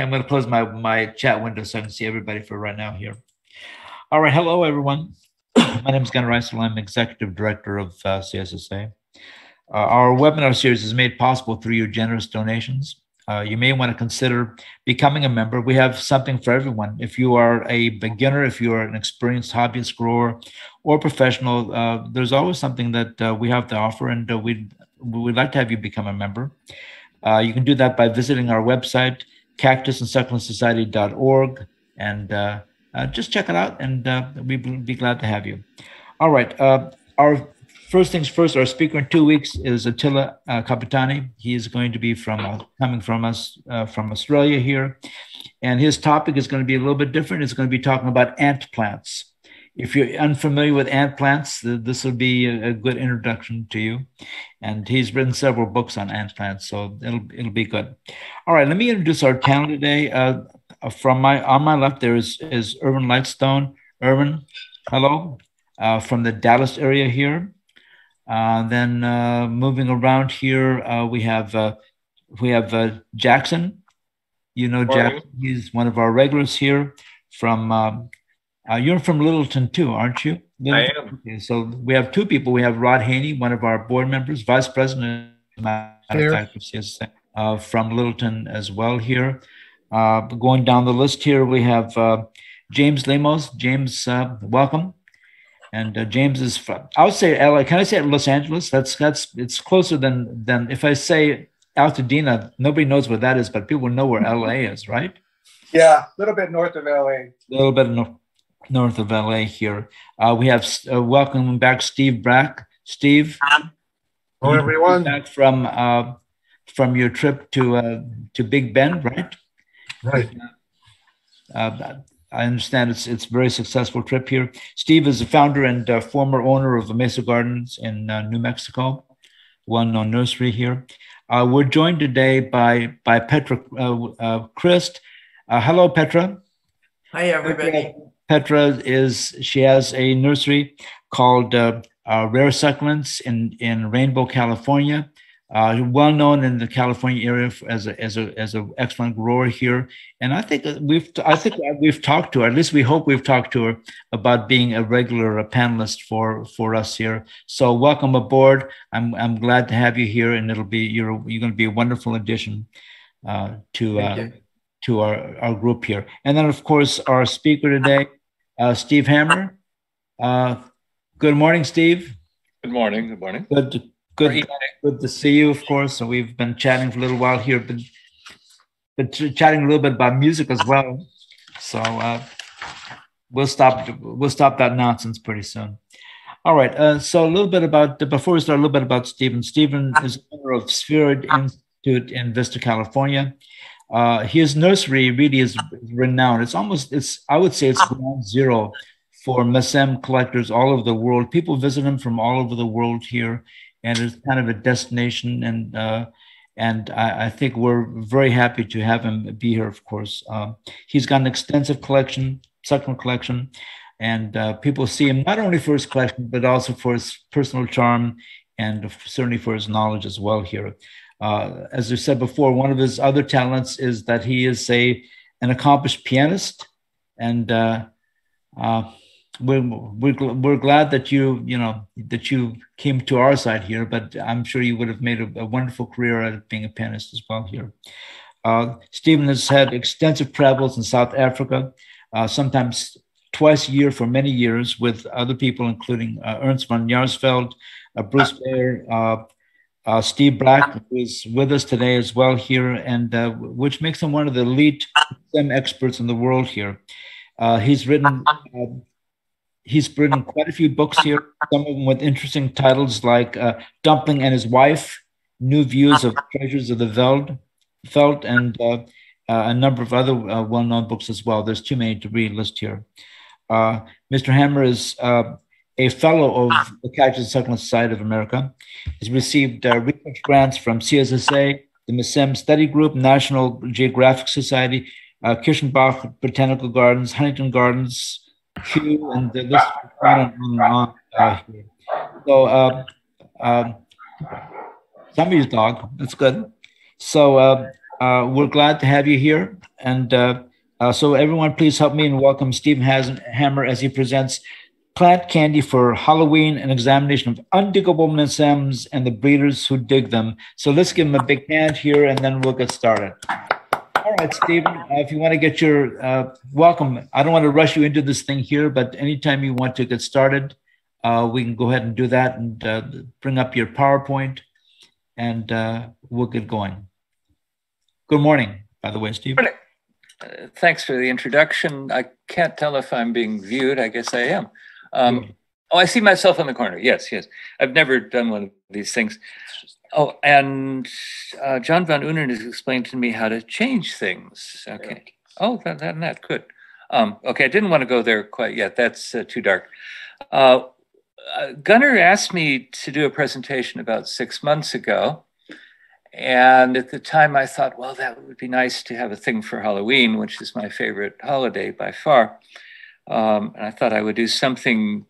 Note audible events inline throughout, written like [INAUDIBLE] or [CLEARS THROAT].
Okay, I'm going to close my, my chat window so I can see everybody for right now here. All right, hello everyone. [COUGHS] my name is Gunnar Eisel. I'm Executive Director of uh, CSSA. Uh, our webinar series is made possible through your generous donations. Uh, you may want to consider becoming a member. We have something for everyone. If you are a beginner, if you are an experienced hobbyist grower or professional, uh, there's always something that uh, we have to offer, and uh, we'd, we'd like to have you become a member. Uh, you can do that by visiting our website, cactusandsucculentsociety.org, and uh, just check it out, and we'd be glad to have you. All right. our first things first, our speaker in two weeks is Attila uh, Kapitany. He is going to be from uh, coming from us uh, from Australia here, and his topic is going to be a little bit different. It's going to be talking about ant plants. If you're unfamiliar with ant plants, this will be a, good introduction to you. And he's written several books on ant plants, so it'll it'll be good. All right, let me introduce our panel today. Uh, from my on my left there is is Irvin Lightstone. Irvin, hello, uh, from the Dallas area here. Uh, then uh, moving around here, uh, we have uh, we have uh, Jackson. You know Jackson. He's one of our regulars here. From um, you're from Littleton too, aren't you? Littleton? I am. Okay, so we have two people. We have Rod Haney, one of our board members, vice president, matter fact, from Littleton as well here. going down the list here, we have James Lemos. James, welcome. And uh, James is from, I would say LA. Can I say Los Angeles? That's that's it's closer than than if I say Altadena, nobody knows where that is, but people know where LA is, right? Yeah, a little bit north of LA. A little bit north, north of LA here. Uh, we have uh, welcome back Steve Brack. Steve. Hello, everyone. Back from uh, from your trip to uh, to Big Bend, right? Right. Uh, I understand it's it's a very successful trip here. Steve is the founder and uh, former owner of Mesa Gardens in uh, New Mexico, well-known nursery here. Uh, we're joined today by by Petra uh, uh, Crist. Uh, hello, Petra. Hi, everybody. Petra, Petra is she has a nursery called Rare Succulents in in Rainbow, California uh, well known in the California area as a as a as an excellent grower here, and I think we've I think we've talked to her. At least we hope we've talked to her about being a regular a panelist for for us here. So welcome aboard. I'm I'm glad to have you here, and it'll be you're you're going to be a wonderful addition uh, to uh, to our our group here. And then of course our speaker today, uh, Steve Hammer. Uh, good morning, Steve. Good morning. Good morning. Good. To, Good, good to see you, of course. So we've been chatting for a little while here, but been chatting a little bit about music as well. So uh, we'll stop. We'll stop that nonsense pretty soon. All right. Uh, so a little bit about before we start, a little bit about Stephen. Stephen is owner of Sphaeroid Institute in Vista, California. Uh, his nursery really is renowned. It's almost it's I would say it's ground zero for Mesemb collectors all over the world. People visit him from all over the world here and it's kind of a destination. And uh, and I, I, think we're very happy to have him be here. Of course, uh, he's got an extensive collection, succulent collection, and uh, people see him not only for his collection but also for his personal charm and certainly for his knowledge as well. Here, uh, as I said before, one of his other talents is that he is a an accomplished pianist and. Uh, uh, we're, we're, we're glad that you you know that you came to our side here but i'm sure you would have made a, a wonderful career out of being a pianist as well here uh, stephen has had extensive travels in south africa uh, sometimes twice a year for many years with other people including uh, ernst von Jaarsveld, uh, bruce bayer uh, uh, Steve Brack, is with us today as well here, and which makes him one of the elite STEM experts in the world here. he's written he's written quite a few books here, some of them with interesting titles like uh, Dumpling and His Wife, New Views of Treasures of the Veld, Felt, and uh, uh, a number of other uh, well known books as well. There's too many to read list here. Uh, Mr. Hammer is uh, a fellow of the Cactus Succulent Society of America. He's received research grants from CSSA, the Mesemb Study Group, National Geographic Society, Kirstenbosch Botanical Gardens, Huntington Gardens, Kew, and the list on and on and on. Uh, here. So, uh, um, somebody's dog. That's good. So, uh, Uh, we're glad to have you here. And uh, uh, so, everyone, please help me and welcome Stephen Hammer as he presents Plant Candy for Halloween, an examination of undiggable mesembs and the breeders who dig them. So, let's give him a big hand here and then we'll get started. All right, Stephen, uh, if you want to get your uh, welcome, I don't want to rush you into this thing here, but anytime you want to get started, uh, we can go ahead and do that and uh, bring up your PowerPoint and uh, we'll get going. Good morning, by the way, Steve. Uh, thanks for the introduction. I can't tell if I'm being viewed. I guess I am. Um, oh, I see myself in the corner. Yes, yes. I've never done one of these things. Oh, and uh, John Van Unen has explained to me how to change things. Okay. Oh, that, that, that good. Um, okay, I didn't want to go there quite yet. That's uh, too dark. Uh, uh, Gunnar asked me to do a presentation about six months ago. And at the time, I thought, well, that would be nice to have a thing for Halloween, which is my favorite holiday by far. Um, and I thought I would do something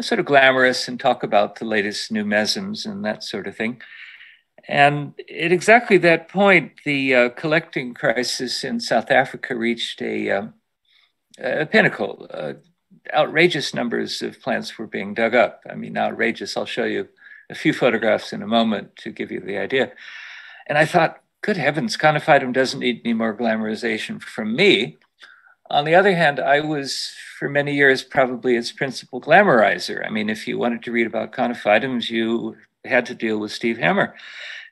sort of glamorous and talk about the latest new mesembs and that sort of thing. And at exactly that point, the uh, collecting crisis in South Africa reached a, um, a pinnacle. Uh, outrageous numbers of plants were being dug up. I mean, outrageous. I'll show you a few photographs in a moment to give you the idea. And I thought, good heavens, Conophytum doesn't need any more glamorization from me. On the other hand, I was for many years probably its principal glamorizer. I mean, if you wanted to read about Conophytums, you had to deal with Steve Hammer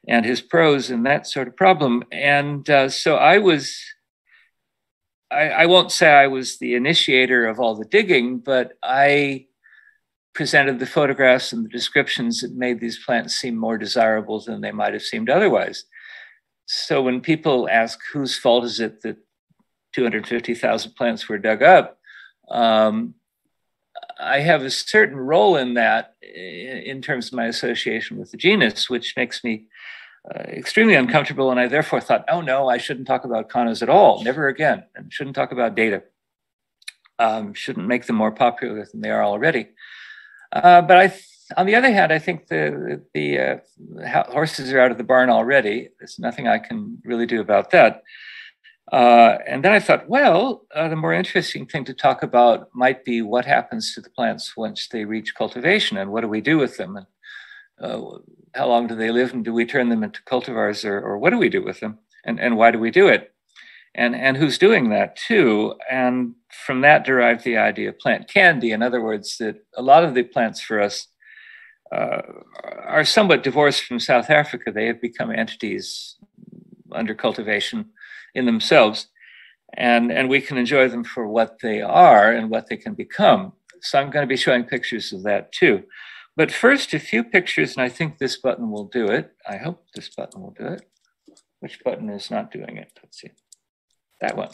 and his prose and that sort of problem. And uh, so I was I, I won't say I was the initiator of all the digging, but I presented the photographs and the descriptions that made these plants seem more desirable than they might have seemed otherwise. So when people ask whose fault is it that 250,000 plants were dug up, um, I have a certain role in that in terms of my association with the genus, which makes me uh, extremely uncomfortable. And I therefore thought, oh no, I shouldn't talk about conos at all, never again, and shouldn't talk about data. Um, shouldn't make them more popular than they are already. Uh, but I, on the other hand, I think the the uh, horses are out of the barn already. There's nothing I can really do about that. Uh, and then I thought, well, uh, the more interesting thing to talk about might be what happens to the plants once they reach cultivation and what do we do with them? And uh, how long do they live and do we turn them into cultivars or, or what do we do with them? And, and why do we do it? And, and who's doing that too? And from that derived the idea of plant candy. In other words that a lot of the plants for us uh, are somewhat divorced from south africa. They have become entities under cultivation in themselves and, and we can enjoy them for what they are and what they can become so i'm going to be showing pictures of that too but first, a few pictures, and I think this button will do it. I hope this button will do it. Which button is not doing it? Let's see. That one.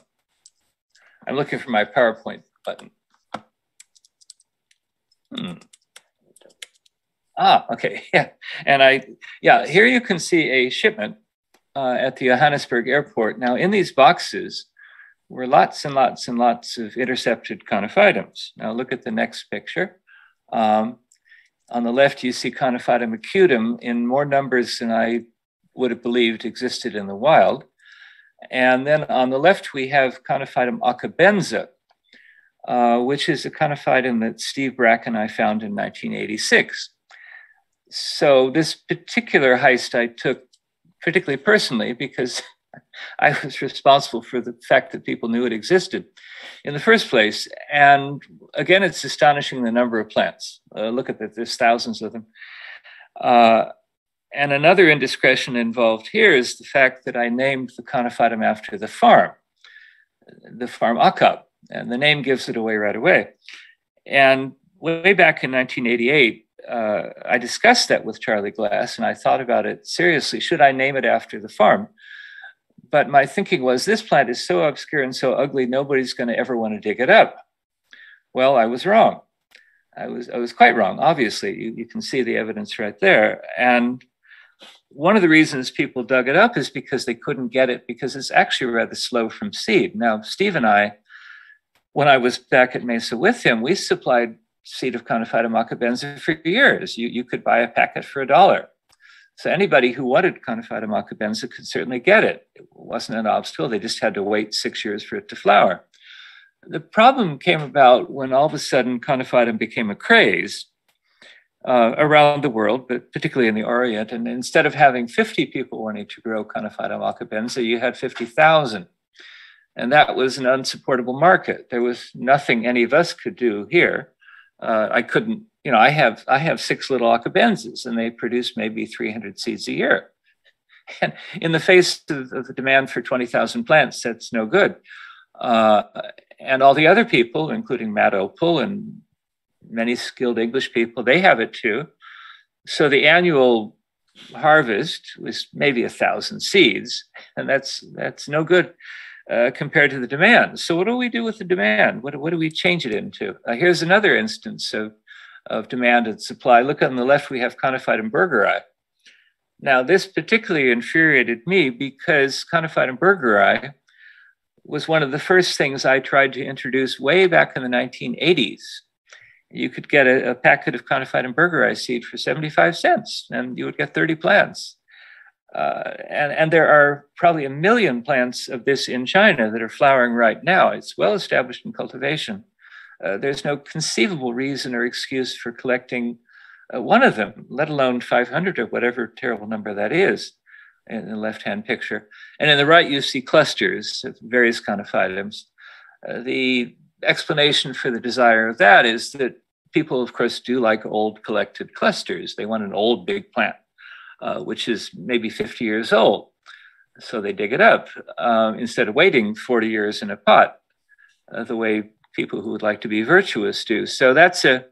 I'm looking for my PowerPoint button. Hmm. Ah, okay, [LAUGHS] yeah. And I, yeah, here you can see a shipment uh, at the Johannesburg airport. Now, in these boxes were lots and lots and lots of intercepted conophytums. Now, look at the next picture. Um, on the left, you see Conophytum acutum in more numbers than I would have believed existed in the wild. And then on the left, we have Conophytum achabense, uh, which is a conophytum that Steve Brack and I found in 1986. So this particular heist I took particularly personally because [LAUGHS] I was responsible for the fact that people knew it existed in the first place. And again, it's astonishing the number of plants. Uh, look at that, there's thousands of them. Uh, and another indiscretion involved here is the fact that I named the conophytum after the farm, the farm Achab, and the name gives it away right away. And way back in 1988, uh, I discussed that with Charlie Glass, and I thought about it seriously. Should I name it after the farm? but my thinking was this plant is so obscure and so ugly, nobody's going to ever want to dig it up. Well, I was wrong. I was, I was quite wrong. Obviously, you, you can see the evidence right there. And one of the reasons people dug it up is because they couldn't get it because it's actually rather slow from seed. Now, Steve and I, when I was back at Mesa with him, we supplied seed of Conophytum achabense for years. You, you could buy a packet for a dollar. So anybody who wanted Conophytum achabense could certainly get it. It wasn't an obstacle. They just had to wait six years for it to flower. The problem came about when all of a sudden Conophytum became a craze uh, around the world, but particularly in the Orient. And instead of having 50 people wanting to grow Conophytum achabense, you had 50,000. And that was an unsupportable market. There was nothing any of us could do here. Uh, I couldn't, you know, I have I have six little achabenses, and they produce maybe 300 seeds a year. [LAUGHS] And in the face of, the demand for 20,000 plants, that's no good. Uh, and all the other people, including Matt Opel and many skilled English people, they have it too. So the annual harvest was maybe a thousand seeds, and that's that's no good uh, compared to the demand. So what do we do with the demand? What, what do we change it into? Uh, here's another instance of, of demand and supply. Look on the left, we have Conophytum bergeri. Now, this particularly infuriated me because Conophytum bergeri was one of the first things I tried to introduce way back in the 1980s. You could get a, a packet of Conophytum bergeri seed for 75 cents, and you would get 30 plants. Uh, and, and there are probably a million plants of this in China that are flowering right now. It's well established in cultivation. Uh, there's no conceivable reason or excuse for collecting uh, one of them, let alone 500 or whatever terrible number that is in the left hand picture. And in the right, you see clusters of various conophytums. Uh, the explanation for the desire of that is that people, of course, do like old collected clusters. They want an old big plant uh, which is maybe 50 years old. So they dig it up um, instead of waiting 40 years in a pot, uh, the way people who would like to be virtuous do. So that's a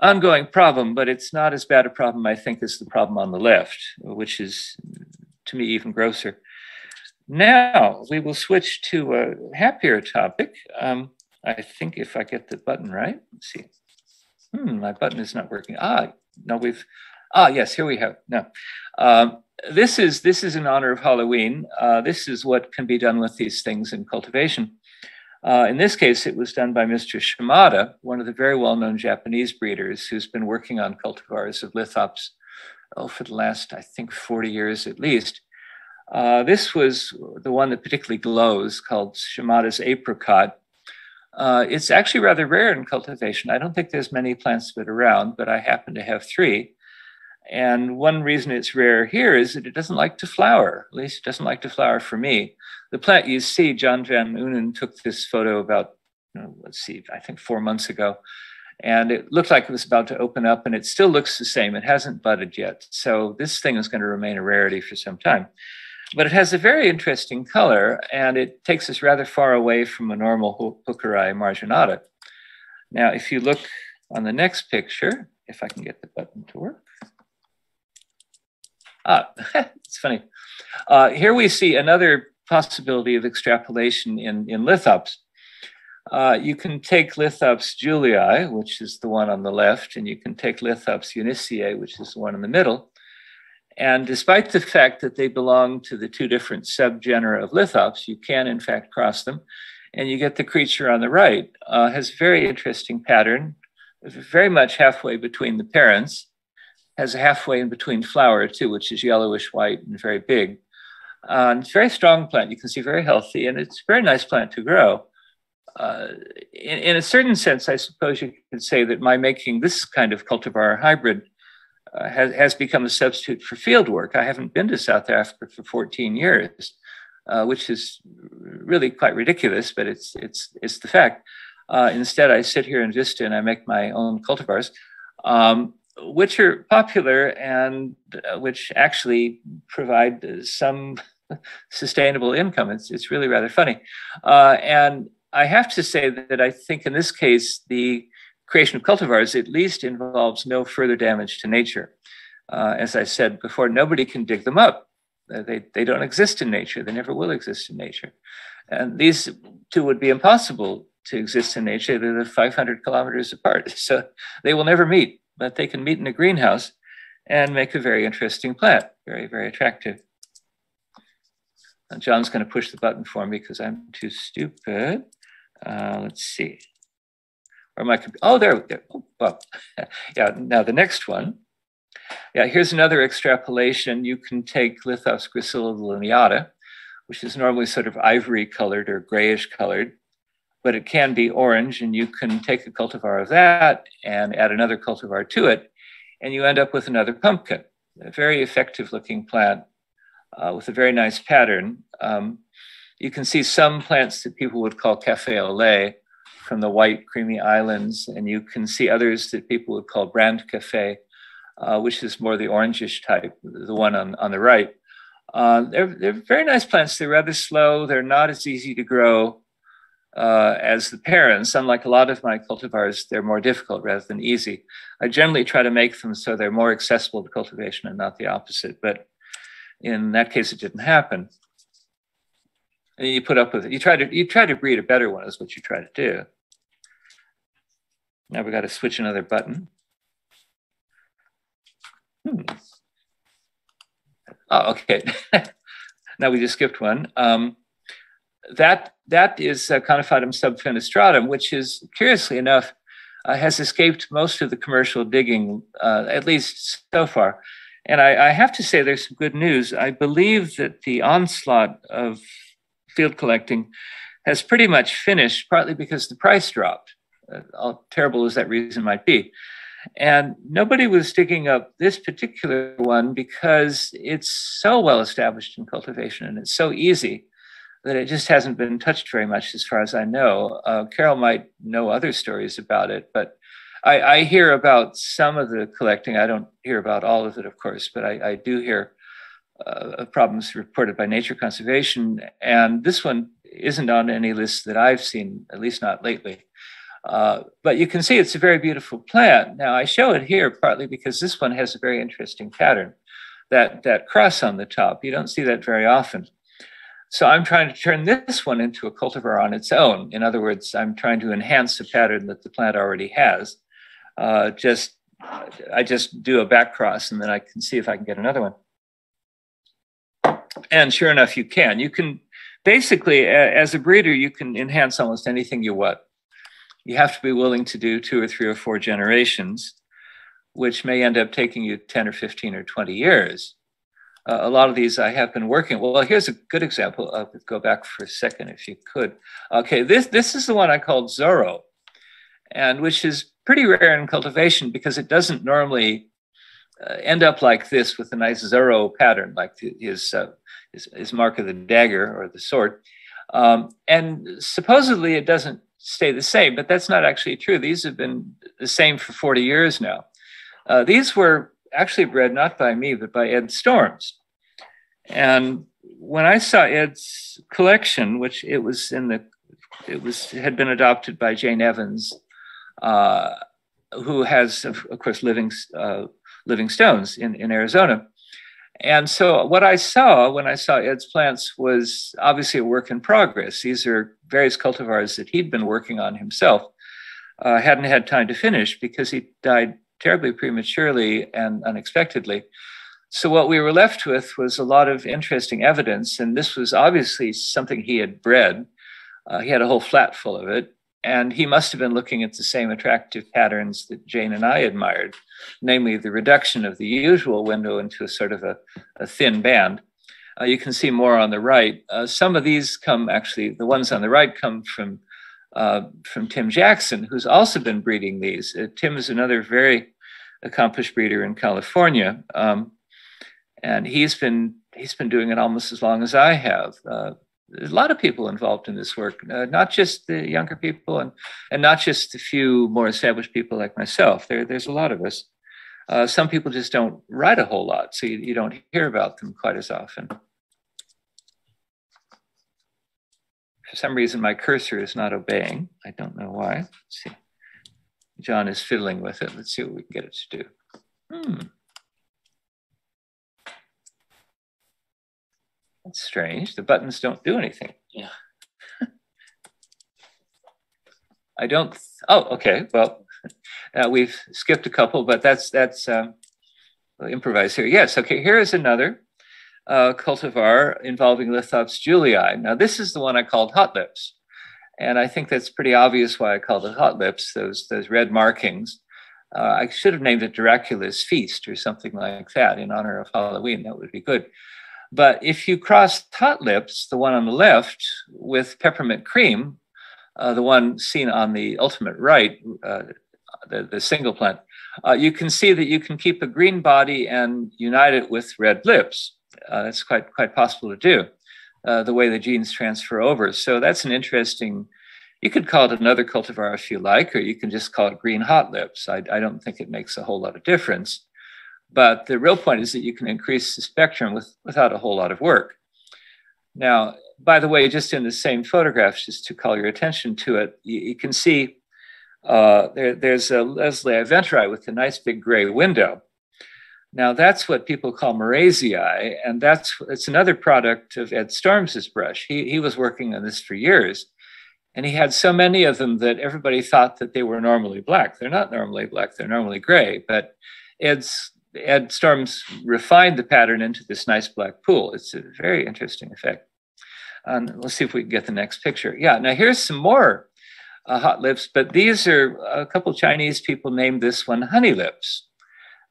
ongoing problem, but it's not as bad a problem, I think, as the problem on the left, which is to me even grosser. Now we will switch to a happier topic. Um, I think if I get the button right, let's see. Hmm, my button is not working. Ah, no, we've Ah, yes, here we have. No, um, this is this is in honor of Halloween. Uh, this is what can be done with these things in cultivation. Uh, in this case, it was done by Mr. Shimada, one of the very well-known Japanese breeders who's been working on cultivars of lithops oh, for the last, I think, 40 years at least. Uh, this was the one that particularly glows, called Shimada's apricot. Uh, it's actually rather rare in cultivation. I don't think there's many plants of it around, but I happen to have three. And one reason it's rare here is that it doesn't like to flower. At least it doesn't like to flower for me. The plant you see, John Van Unen took this photo about, you know, let's see, I think four months ago. And it looked like it was about to open up, and it still looks the same. It hasn't budded yet. So this thing is going to remain a rarity for some time. But it has a very interesting color, and it takes us rather far away from a normal Hookeri marginata. Now, if you look on the next picture, if I can get the button to work. [LAUGHS] It's funny. Uh, here we see another possibility of extrapolation in, in lithops. Uh, you can take lithops julii, which is the one on the left, and you can take lithops euniceae, which is the one in the middle. And despite the fact that they belong to the two different subgenera of lithops, you can in fact cross them. And you get the creature on the right, uh, has a very interesting pattern, very much halfway between the parents has a halfway in between flower too, which is yellowish white and very big. Uh, it's a very strong plant. You can see very healthy, and it's a very nice plant to grow. Uh, in, in, a certain sense, I suppose you could say that my making this kind of cultivar hybrid uh, has, has become a substitute for field work. I haven't been to South Africa for 14 years, uh, which is really quite ridiculous, but it's, it's, it's the fact. Uh, instead, I sit here in Vista and I make my own cultivars. Um, which are popular and uh, which actually provide some [LAUGHS] sustainable income. It's, it's really rather funny. Uh, and I have to say that I think in this case, the creation of cultivars at least involves no further damage to nature. Uh, as I said before, nobody can dig them up. Uh, they, they don't exist in nature. They never will exist in nature. And these two would be impossible to exist in nature. They're 500 kilometers apart. [LAUGHS] So they will never meet but they can meet in a greenhouse and make a very interesting plant, very, very attractive. John's going to push the button for me because I'm too stupid. Uh, let's see. Or my oh, there, there. Oh, well, [LAUGHS] yeah. Now the next one. Yeah, here's another extrapolation. You can take Lithops gracilidelineata, which is normally sort of ivory colored or grayish colored, but it can be orange. And you can take a cultivar of that and add another cultivar to it, and you end up with another pumpkin, a very effective looking plant uh, with a very nice pattern. Um, you can see some plants that people would call cafe au lait from the white creamy islands, and you can see others that people would call brand cafe, uh, which is more the orangish type, the one on, on the right. Uh, they're, they're very nice plants. They're rather slow. They're not as easy to grow uh, as the parents. Unlike a lot of my cultivars, they're more difficult rather than easy. I generally try to make them so they're more accessible to cultivation and not the opposite. But in that case, it didn't happen. And you put up with it. You try to you try to breed a better one is what you try to do. Now we got to switch another button. Hmm. Oh, okay. [LAUGHS] now we just skipped one. Um, that that is uh, Conophytum subfenestratum, which is curiously enough uh, has escaped most of the commercial digging, uh, at least so far. And I, I, have to say, there's some good news. I believe that the onslaught of field collecting has pretty much finished, partly because the price dropped, uh, terrible as that reason might be. And nobody was digging up this particular one because it's so well established in cultivation and it's so easy that it just hasn't been touched very much as far as I know. Uh, Carol might know other stories about it, but I, I, hear about some of the collecting. I don't hear about all of it, of course, but I, I do hear uh, problems reported by Nature Conservation. And this one isn't on any list that I've seen, at least not lately. Uh, but you can see it's a very beautiful plant. Now I show it here partly because this one has a very interesting pattern, that, that cross on the top. You don't see that very often. So I'm trying to turn this one into a cultivar on its own. In other words, I'm trying to enhance a pattern that the plant already has. Uh, just I just do a back cross and then I can see if I can get another one. And sure enough, you can. You can basically, as a breeder, you can enhance almost anything you want. You have to be willing to do two or three or four generations, which may end up taking you 10 or 15 or 20 years. Uh, a lot of these I have been working. Well, here's a good example. Uh, go back for a second if you could. Okay, this, this is the one I called Zorro, and which is pretty rare in cultivation because it doesn't normally uh, end up like this with a nice Zorro pattern, like his, uh, his, his, mark of the dagger or the sword. Um, and supposedly it doesn't stay the same, but that's not actually true. These have been the same for 40 years now. Uh, these were actually bred not by me, but by Ed Storms. And when I saw Ed's collection, which it was in the, it was had been adopted by Jane Evans, uh, who has, of, of course, living uh, living stones in, in Arizona. And so what I saw when I saw Ed's plants was obviously a work in progress. These are various cultivars that he'd been working on himself. Uh, hadn't had time to finish because he died terribly prematurely and unexpectedly. So what we were left with was a lot of interesting evidence, and this was obviously something he had bred. Uh, he had a whole flat full of it, and he must have been looking at the same attractive patterns that Jane and I admired, namely the reduction of the usual window into a sort of a, a thin band. Uh, you can see more on the right. Uh, some of these come actually, the ones on the right come from uh, from Tim Jackson, who's also been breeding these. Uh, Tim is another very accomplished breeder in California, um, and he's been he's been doing it almost as long as I have. Uh, there's a lot of people involved in this work, uh, not just the younger people and, and not just a few more established people like myself. There, there's a lot of us. Uh, some people just don't write a whole lot, so you, you don't hear about them quite as often. For some reason, my cursor is not obeying. I don't know why. Let's see. John is fiddling with it. Let's see what we can get it to do. Hmm. That's strange. The buttons don't do anything. Yeah. [LAUGHS] I don't. Oh, okay. Well, [LAUGHS] uh, we've skipped a couple, but that's that's um, we'll improvise here. Yes. Okay. Here is another uh, cultivar involving Lithops julii. Now, this is the one I called hot lips. And I think that's pretty obvious why I called it hot lips, those, those red markings. Uh, I should have named it Dracula's Feast or something like that in honor of Halloween. That would be good. But if you cross hot lips, the one on the left, with peppermint cream, uh, the one seen on the ultimate right, uh, the, the single plant, uh, you can see that you can keep a green body and unite it with red lips. Uh, that's quite, quite possible to do, uh, the way the genes transfer over. So that's an interesting, you could call it another cultivar if you like, or you can just call it green hot lips. I, I don't think it makes a whole lot of difference. But the real point is that you can increase the spectrum with, without a whole lot of work. Now, by the way, just in the same photographs, just to call your attention to it, you, you can see uh, there, there's a lesliei venteri with a nice big gray window. Now that's what people call Moraesii, and that's it's another product of Ed Storms's brush. He, he was working on this for years, and he had so many of them that everybody thought that they were normally black. They're not normally black; they're normally gray. But Ed's Ed Storms refined the pattern into this nice black pool. It's a very interesting effect. Um, let's see if we can get the next picture. Yeah, now here's some more uh, hot lips, but these are a couple Chinese people named this one honey lips.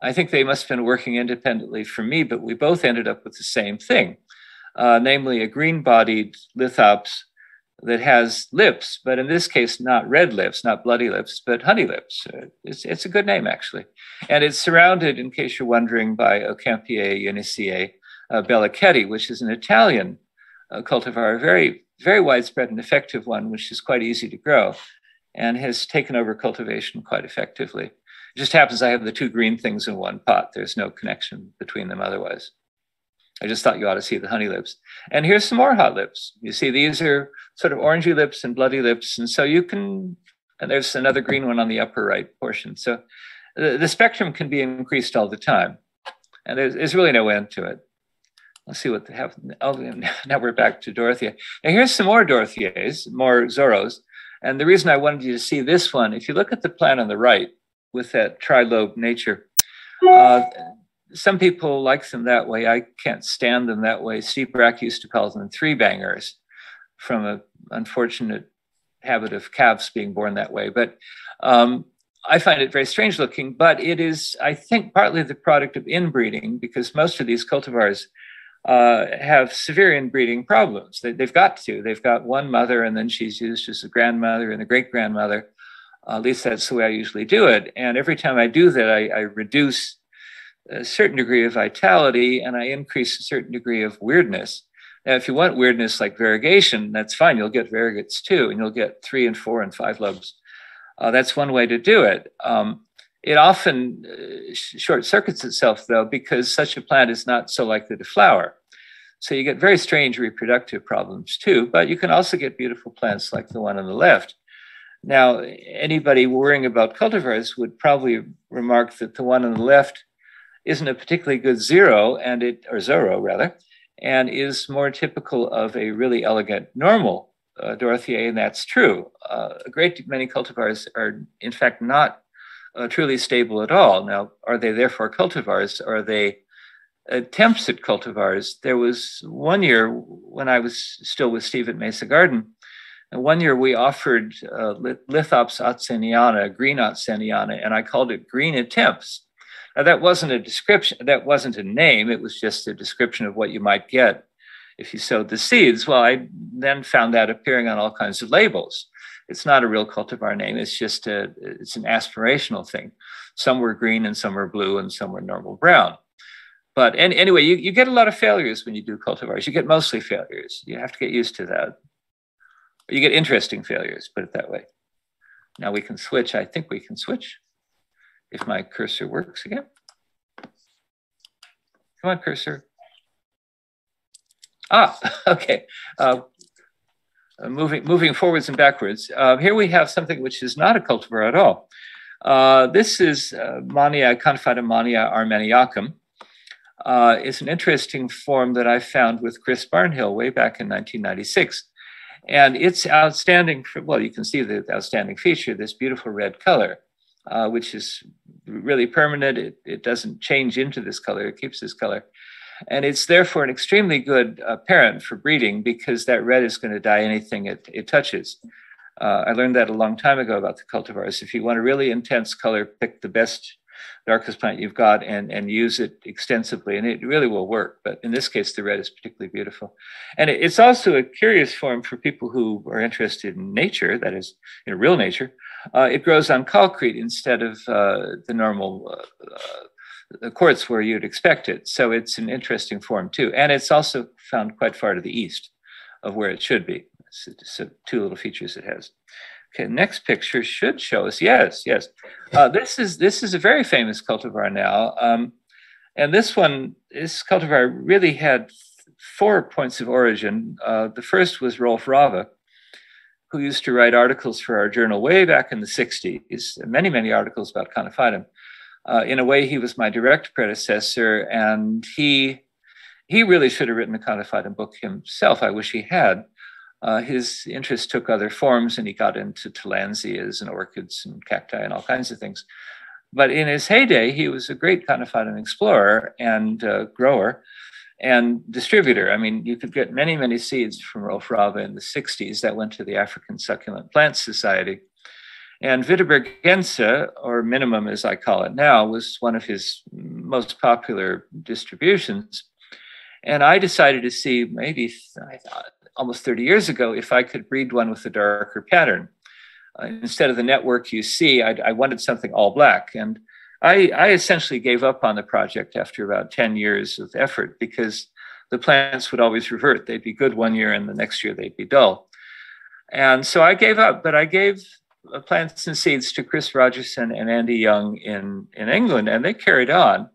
I think they must have been working independently from me, but we both ended up with the same thing, uh, namely a green bodied lithops that has lips, but in this case, not red lips, not bloody lips, but honey lips. Uh, it's, it's a good name, actually. And it's surrounded, in case you're wondering, by aucampiae euniceae uh, bellicetti, which is an Italian uh, cultivar, a very, very widespread and effective one, which is quite easy to grow and has taken over cultivation quite effectively. Just happens I have the two green things in one pot. There's no connection between them otherwise. I just thought you ought to see the honey lips. And here's some more hot lips. You see, these are sort of orangey lips and bloody lips. And so you can, and there's another green one on the upper right portion. So the, the spectrum can be increased all the time. And there's, there's really no end to it. Let's see what they have. Oh, [LAUGHS] now we're back to Dorothea. Now here's some more Dorotheas, more Zoros. And the reason I wanted you to see this one, if you look at the plant on the right with that trilobe nature, uh, some people like them that way. I can't stand them that way. Steve Brack used to call them three bangers from an unfortunate habit of calves being born that way. But um, I find it very strange looking, but it is, I think, partly the product of inbreeding because most of these cultivars uh, have severe inbreeding problems. They, have got to. They've got one mother, and then she's used as a grandmother and a great grandmother. Uh, at least that's the way I usually do it. And every time I do that, I, I reduce a certain degree of vitality and I increase a certain degree of weirdness. Now, if you want weirdness like variegation, that's fine. You'll get variegates too, and you'll get three and four and five lobes. Uh, that's one way to do it. Um, it often uh, short circuits itself, though, because such a plant is not so likely to flower. So you get very strange reproductive problems too, but you can also get beautiful plants like the one on the left. Now, anybody worrying about cultivars would probably remark that the one on the left isn't a particularly good zero, and it or zero rather, and is more typical of a really elegant normal uh, Dorothea, and that's true. Uh, a great many cultivars are, in fact, not uh, truly stable at all. Now, are they therefore cultivars? Are they attempts at cultivars? There was one year when I was still with Steve at Mesa Garden. And one year we offered uh, Lithops otzeniana, green otzeniana, and I called it green attempts now, that wasn't a description, that wasn't a name, it was just a description of what you might get if you sowed the seeds. Well, I then found that appearing on all kinds of labels. It's not a real cultivar name, it's just a, it's an aspirational thing. Some were green and some were blue and some were normal brown. But and, anyway, you, you get a lot of failures when you do cultivars. You get mostly failures. You have to get used to that. You get interesting failures, put it that way. Now we can switch. I think we can switch if my cursor works again. Come on, cursor. Ah, [LAUGHS] okay. Uh, uh, moving, moving forwards and backwards. Uh, here we have something which is not a cultivar at all. Uh, this is uh, Maughanii Conophytum armeniacum. Uh, it's an interesting form that I found with Chris Barnhill way back in 1996. And it's outstanding, for, well, you can see the outstanding feature, this beautiful red color uh, which is really permanent. It, it doesn't change into this color, it keeps this color. And it's therefore an extremely good uh, parent for breeding because that red is going to dye anything it, it touches. Uh, I learned that a long time ago about the cultivars. If you want a really intense color, pick the best, darkest plant you've got and, and use it extensively, and it really will work. But in this case, the red is particularly beautiful. And it, it's also a curious form for people who are interested in nature, that is, in real nature. Uh, it grows on concrete instead of uh, the normal uh, uh, quartz where you'd expect it. So it's an interesting form too. And it's also found quite far to the east of where it should be. So, so two little features it has. Okay, next picture should show us. Yes, yes. Uh, this is this is a very famous cultivar now, um, and this one, this cultivar really had four points of origin. Uh, the first was Rolf Rawé, who used to write articles for our journal way back in the '60s, many many articles about conophytum. Uh, in a way, he was my direct predecessor, and he he really should have written a conophytum book himself. I wish he had uh, his interest took other forms and he got into tillandsias and orchids and cacti and all kinds of things. But in his heyday, he was a great conophytum explorer and uh, grower and distributor. I mean, you could get many, many seeds from Rolf Rawé in the 60s that went to the African Succulent Plant Society. And Wittebergense, or minimum as I call it now, was one of his most popular distributions. And I decided to see maybe, I thought, almost 30 years ago if I could breed one with a darker pattern. Uh, instead of the network you see, I, I wanted something all black. And I, I, essentially gave up on the project after about 10 years of effort because the plants would always revert. They'd be good one year and the next year they'd be dull. And so I gave up, but I gave uh, plants and seeds to Chris Rogerson and Andy Young in, in England, and they carried on.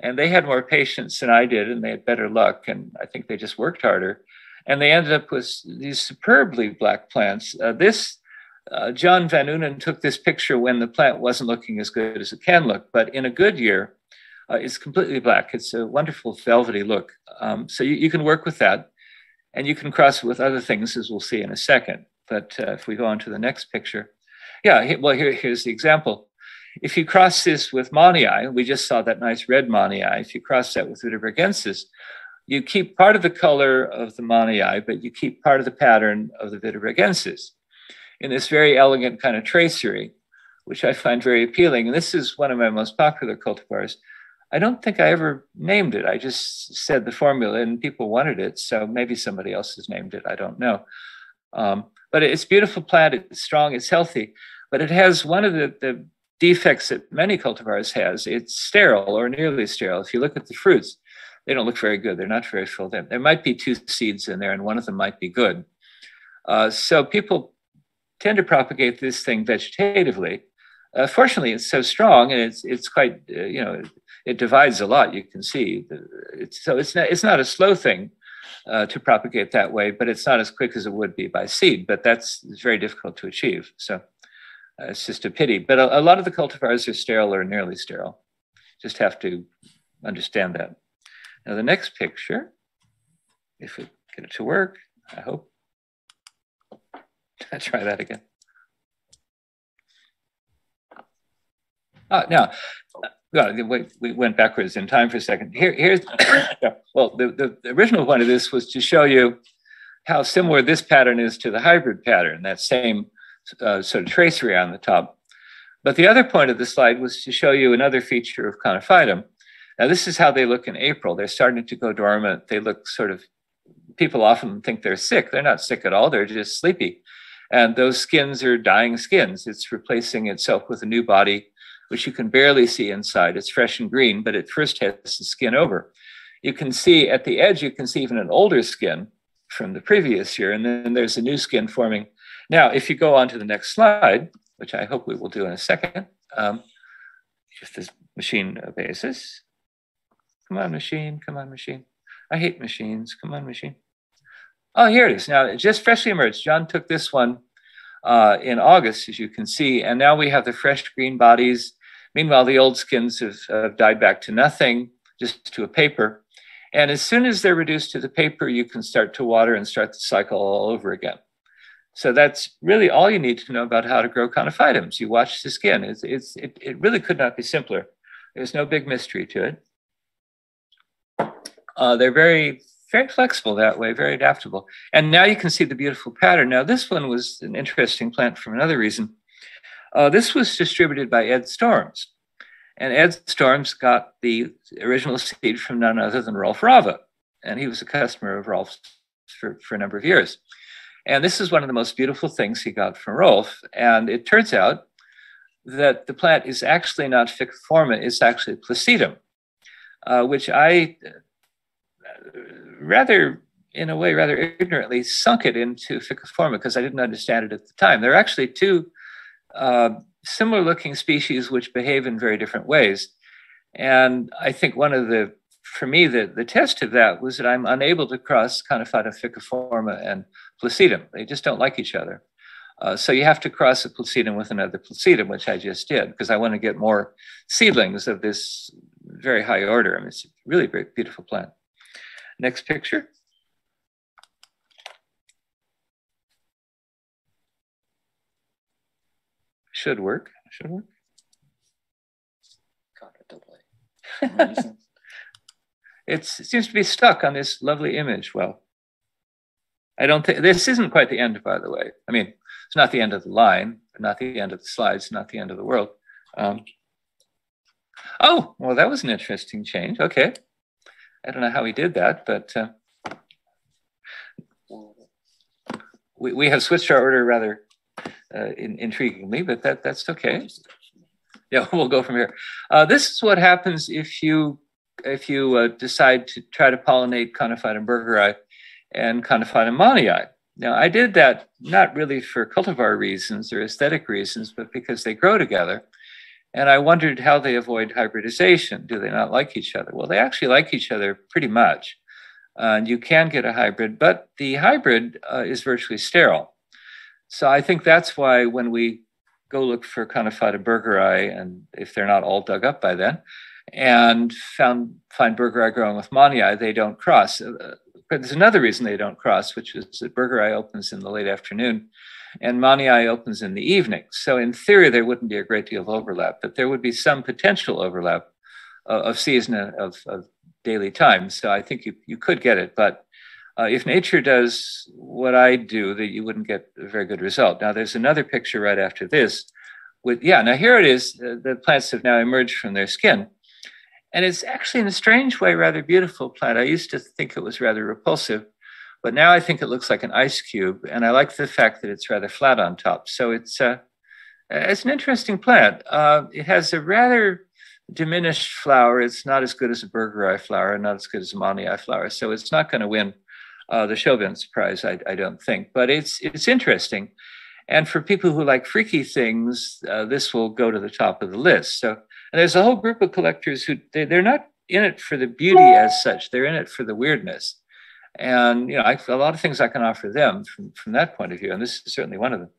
And they had more patience than I did, and they had better luck. And I think they just worked harder and they ended up with these superbly black plants. Uh, this uh, John Van Unen took this picture when the plant wasn't looking as good as it can look, but in a good year, uh, it's completely black. It's a wonderful velvety look. Um, so you, you, can work with that, and you can cross it with other things, as we'll see in a second. But uh, if we go on to the next picture, yeah, well, here, here's the example. If you cross this with maughanii, we just saw that nice red maughanii. If you cross that with Wittebergensis, you keep part of the color of the maughanii, but you keep part of the pattern of the Wittebergensis in this very elegant kind of tracery, which I find very appealing. And this is one of my most popular cultivars. I don't think I ever named it. I just said the formula and people wanted it. So maybe somebody else has named it. I don't know. Um, but it's beautiful plant. It's strong. It's healthy. But it has one of the, the defects that many cultivars has. It's sterile or nearly sterile. If you look at the fruits, they don't look very good. They're not very filled in. There might be two seeds in there, and one of them might be good. Uh, so people tend to propagate this thing vegetatively. Uh, fortunately, it's so strong, and it's it's quite uh, you know it, divides a lot. You can see, it's, so it's not it's not a slow thing uh, to propagate that way, but it's not as quick as it would be by seed. But that's very difficult to achieve. So uh, it's just a pity. But a, a lot of the cultivars are sterile or nearly sterile. Just have to understand that. Now the next picture, if we get it to work, I hope. [LAUGHS] Try that again. Ah, now, we, we went backwards in time for a second. Here, here's, [COUGHS] well, the, the, the original point of this was to show you how similar this pattern is to the hybrid pattern, that same uh, sort of tracery on the top. But the other point of the slide was to show you another feature of conophytum, now, this is how they look in April. They're starting to go dormant. They look sort of, people often think they're sick. They're not sick at all, they're just sleepy. And those skins are dying skins. It's replacing itself with a new body, which you can barely see inside. It's fresh and green, but it first has the skin over. You can see at the edge, you can see even an older skin from the previous year, and then there's a new skin forming. Now, if you go on to the next slide, which I hope we will do in a second, um, if this machine obeys us, Come on, machine. Come on, machine. I hate machines. Come on, machine. Oh, here it is. Now, it just freshly emerged. John took this one uh, in August, as you can see, and now we have the fresh green bodies. Meanwhile, the old skins have uh, died back to nothing, just to a paper. And as soon as they're reduced to the paper, you can start to water and start the cycle all over again. So that's really all you need to know about how to grow conophytums. You watch the skin. It's, it's, it, it really could not be simpler. There's no big mystery to it. Uh, they're very very flexible that way, very adaptable. And now you can see the beautiful pattern. Now, this one was an interesting plant for another reason. Uh, this was distributed by Ed Storms. And Ed Storms got the original seed from none other than Rolf Rawé. And he was a customer of Rolf's for, for a number of years. And this is one of the most beautiful things he got from Rolf. And it turns out that the plant is actually not Ficus it's actually Placidum, uh, which I rather, in a way, rather ignorantly sunk it into ficiforme because I didn't understand it at the time. There are actually two uh, similar looking species which behave in very different ways. And I think one of the, for me, the, the test of that was that I'm unable to cross Conifata ficiforme and Placidum. They just don't like each other. Uh, so you have to cross a placidum with another placidum, which I just did because I want to get more seedlings of this very high order. I mean, it's a really great, beautiful plant. Next picture. Should work. Should work. [LAUGHS] it's, it seems to be stuck on this lovely image. Well, I don't think this isn't quite the end, by the way. I mean, it's not the end of the line, not the end of the slides, not the end of the world. Um, oh, well, that was an interesting change. Okay. I don't know how he did that, but uh, we, we have switched our order rather uh, in, intriguingly, but that, that's okay. Yeah, [LAUGHS] we'll go from here. Uh, this is what happens if you if you uh, decide to try to pollinate Conophytum burgeri and Conophytum maughanii. Now, I did that not really for cultivar reasons or aesthetic reasons, but because they grow together. And I wondered how they avoid hybridization. Do they not like each other? Well, they actually like each other pretty much. Uh, and you can get a hybrid, but the hybrid uh, is virtually sterile. So I think that's why when we go look for Conophyta burgeri, and if they're not all dug up by then, and found find burgeri growing with maughanii, they don't cross. Uh, but there's another reason they don't cross, which is that burgeri opens in the late afternoon and maughanii opens in the evening. So in theory, there wouldn't be a great deal of overlap, but there would be some potential overlap uh, of season of, of daily time. So I think you, you could get it, but uh, if nature does what I do, that you wouldn't get a very good result. Now, there's another picture right after this. With yeah, now here it is. Uh, the plants have now emerged from their skin, and it's actually in a strange way rather beautiful plant. I used to think it was rather repulsive, but now I think it looks like an ice cube, and I like the fact that it's rather flat on top. So it's uh, it's an interesting plant. Uh, it has a rather diminished flower. It's not as good as a burgeri flower, not as good as a maughanii flower. So it's not going to win uh, the Chauvin's Prize, I, I, don't think, but it's it's interesting. And for people who like freaky things, uh, this will go to the top of the list. So, and there's a whole group of collectors who they, they're not in it for the beauty as such; they're in it for the weirdness. And you know, I, a lot of things I can offer them from from that point of view, and this is certainly one of them.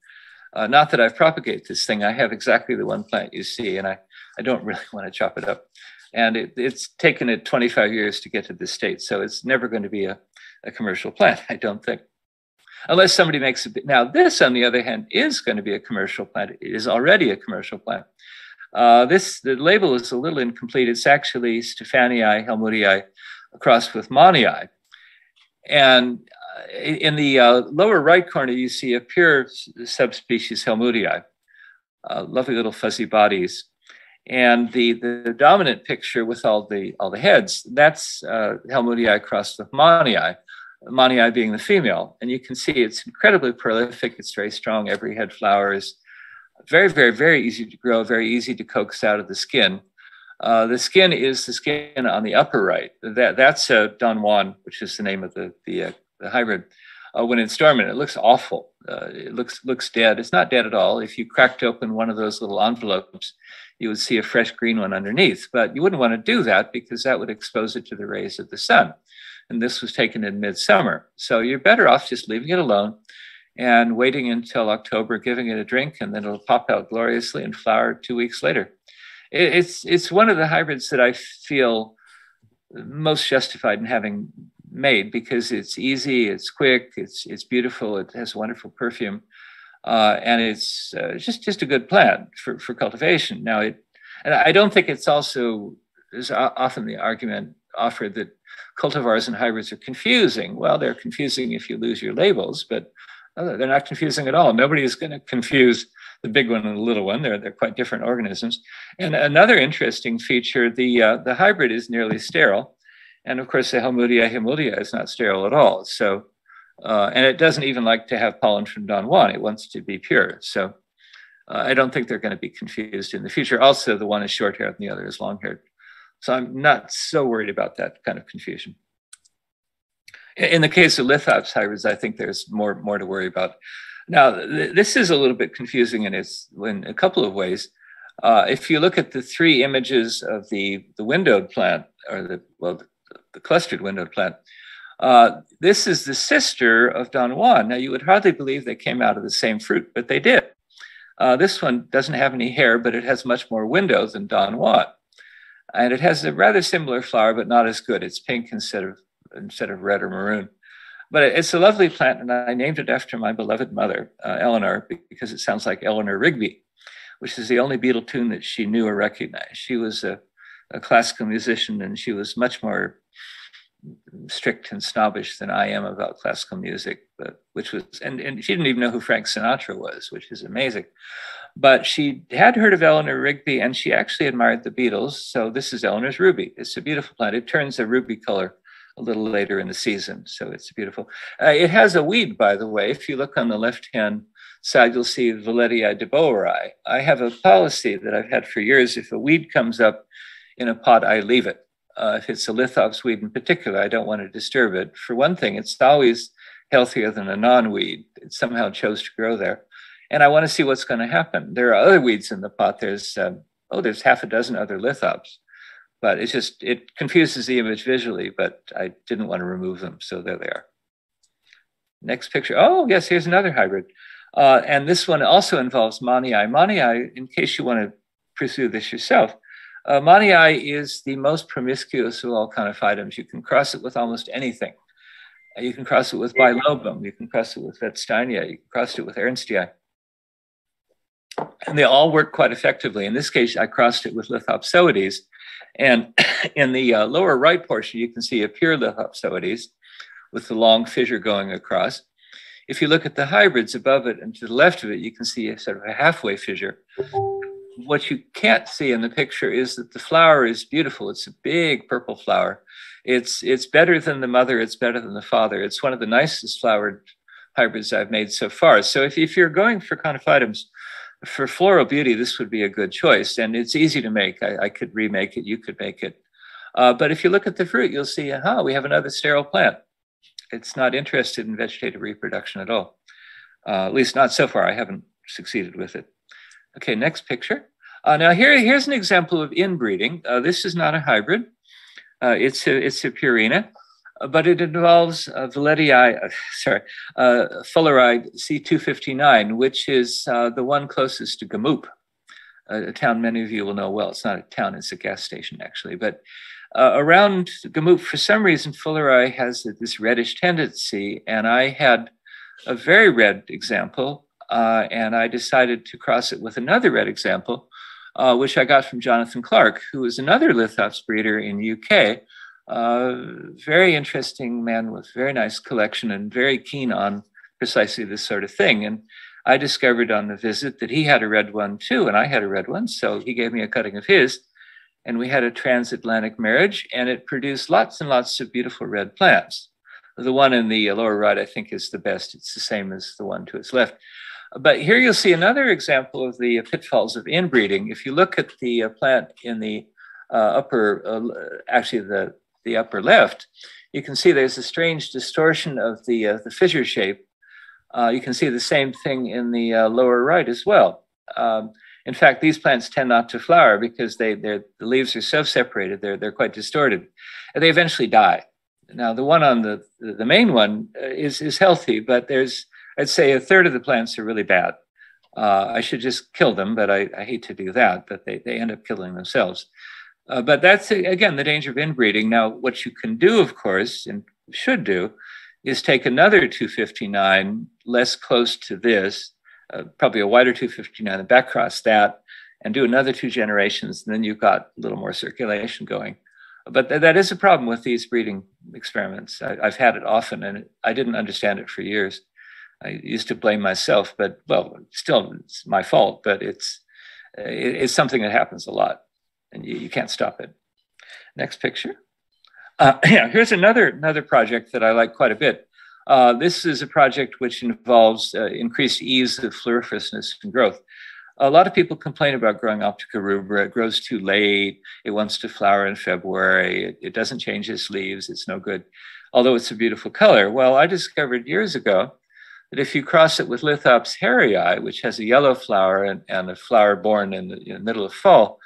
Uh, not that I've propagated this thing; I have exactly the one plant you see, and I I don't [LAUGHS] really want to chop it up. And it, it's taken it 25 years to get to this state, so it's never going to be a a commercial plant, [LAUGHS] I don't think. Unless somebody makes it. Now, this, on the other hand, is going to be a commercial plant. It is already a commercial plant. Uh, this, the label is a little incomplete. It's actually Stephanii helmutii crossed with maughanii. And uh, in the uh, lower right corner, you see a pure subspecies helmutii, uh, lovely little fuzzy bodies. And the, the dominant picture with all the all the heads, that's uh, helmutii crossed with maughanii. Maughanii being the female. And you can see it's incredibly prolific. It's very strong. Every head flowers. Very, very, very easy to grow, very easy to coax out of the skin. Uh, the skin is the skin on the upper right. That, that's a Don Juan, which is the name of the, the, uh, the hybrid. Uh, when it's dormant, it looks awful. Uh, it looks, looks dead. It's not dead at all. If you cracked open one of those little envelopes, you would see a fresh green one underneath. But you wouldn't want to do that because that would expose it to the rays of the sun and this was taken in midsummer. So you're better off just leaving it alone and waiting until October, giving it a drink, and then it'll pop out gloriously and flower two weeks later. It's it's one of the hybrids that I feel most justified in having made because it's easy, it's quick, it's it's beautiful, it has wonderful perfume, uh, and it's uh, just just a good plant for for cultivation. Now it, and I don't think it's also there's often the argument offered that cultivars and hybrids are confusing. Well, they're confusing if you lose your labels, but they're not confusing at all. Nobody is going to confuse the big one and the little one. They're, they're quite different organisms. And another interesting feature, the, uh, the hybrid is nearly sterile. And of course, the Helmuthia hyemuldia is not sterile at all. So, uh, and it doesn't even like to have pollen from Don Juan. It wants to be pure. So uh, I don't think they're going to be confused in the future. Also, the one is short haired and the other is long haired. So I'm not so worried about that kind of confusion. In the case of lithops hybrids, I think there's more, more to worry about. Now, th this is a little bit confusing in, its, in a couple of ways. Uh, if you look at the three images of the, the windowed plant, or the, well, the, the clustered windowed plant, uh, this is the sister of Don Juan. Now, you would hardly believe they came out of the same fruit, but they did. Uh, this one doesn't have any hair, but it has much more windows than Don Juan. And it has a rather similar flower, but not as good. It's pink instead of, instead of red or maroon. But it's a lovely plant, and I named it after my beloved mother, uh, Eleanor, because it sounds like Eleanor Rigby, which is the only Beatle tune that she knew or recognized. She was a, a classical musician, and she was much more strict and snobbish than I am about classical music, but which was, and, and she didn't even know who Frank Sinatra was, which is amazing. But she had heard of Eleanor Rigby and she actually admired the Beatles. So this is Eleanor's ruby. It's a beautiful plant. It turns a ruby color a little later in the season. So it's beautiful. Uh, it has a weed, by the way. If you look on the left hand side, you'll see Villetii deboeri. I have a policy that I've had for years. If a weed comes up in a pot, I leave it. Uh, if it's a lithops weed in particular, I don't want to disturb it. For one thing, it's always healthier than a non-weed. It somehow chose to grow there. And I want to see what's going to happen. There are other weeds in the pot. There's, um, oh, there's half a dozen other lithops. But it's just, it confuses the image visually, but I didn't want to remove them. So there they are. Next picture. Oh, yes, here's another hybrid. Uh, and this one also involves Maughanii. Maughanii, in case you want to pursue this yourself, uh, is the most promiscuous of all conophytums. You can cross it with almost anything. You can cross it with bilobum. You can cross it with wettsteinii. You can cross it with Ernstii. And they all work quite effectively. In this case, I crossed it with Lithopsoides. And [COUGHS] in the uh, lower right portion, you can see a pure Lithopsoides with the long fissure going across. If you look at the hybrids above it and to the left of it, you can see a sort of a halfway fissure what you can't see in the picture is that the flower is beautiful. It's a big purple flower. It's it's better than the mother. It's better than the father. It's one of the nicest flowered hybrids I've made so far. So if, if you're going for conophytums for floral beauty, this would be a good choice. And it's easy to make. I, I could remake it. You could make it. Uh, but if you look at the fruit, you'll see, aha, we have another sterile plant. It's not interested in vegetative reproduction at all. Uh, at least not so far. I haven't succeeded with it. Okay, next picture. Uh, now here, here's an example of inbreeding. Uh, this is not a hybrid. Uh, it's a, it's a purina, but it involves uh, uh, [LAUGHS] sorry, uh, Fullerei C259, which is the one closest to Gamoep, a town many of you will know well. It's not a town, it's a gas station actually. But around Gamoep, for some reason, Fullerei has this reddish tendency, and I had a very red example uh, and I decided to cross it with another red example, uh, which I got from Jonathan Clark, who is another lithops breeder in UK. Uh, very interesting man with very nice collection and very keen on precisely this sort of thing. And I discovered on the visit that he had a red one too, and I had a red one. So he gave me a cutting of his, and we had a transatlantic marriage, and it produced lots and lots of beautiful red plants. The one in the lower right, I think, is the best. It's the same as the one to its left. But here you'll see another example of the pitfalls of inbreeding. If you look at the uh, plant in the uh, upper, uh, actually the, the upper left, you can see there's a strange distortion of the, uh, the fissure shape. Uh, you can see the same thing in the uh, lower right as well. Um, in fact, these plants tend not to flower because they, the leaves are so separated, they're, they're quite distorted. And they eventually die. Now, the one on the, the main one is, is healthy, but there's I'd say a third of the plants are really bad. Uh, I should just kill them, but I, I, hate to do that, but they, they end up killing themselves. Uh, but that's, again, the danger of inbreeding. Now, what you can do, of course, and should do, is take another 259 less close to this, uh, probably a wider 259, and back cross that, and do another two generations, and then you've got a little more circulation going. But th- that is a problem with these breeding experiments. I, have had it often, and I didn't understand it for years. I used to blame myself, but well, still it's my fault. But it's it, it's something that happens a lot, and you, you can't stop it. Next picture. Uh, [CLEARS THROAT] yeah, here's another another project that I like quite a bit. Uh, this is a project which involves uh, increased ease of floriferousness and growth. A lot of people complain about growing Optica rubra. It grows too late. It wants to flower in February. It, it doesn't change its leaves. It's no good, although it's a beautiful color. Well, I discovered years ago that if you cross it with Lithops harryi, which has a yellow flower and, and a flower born in the, in the middle of fall,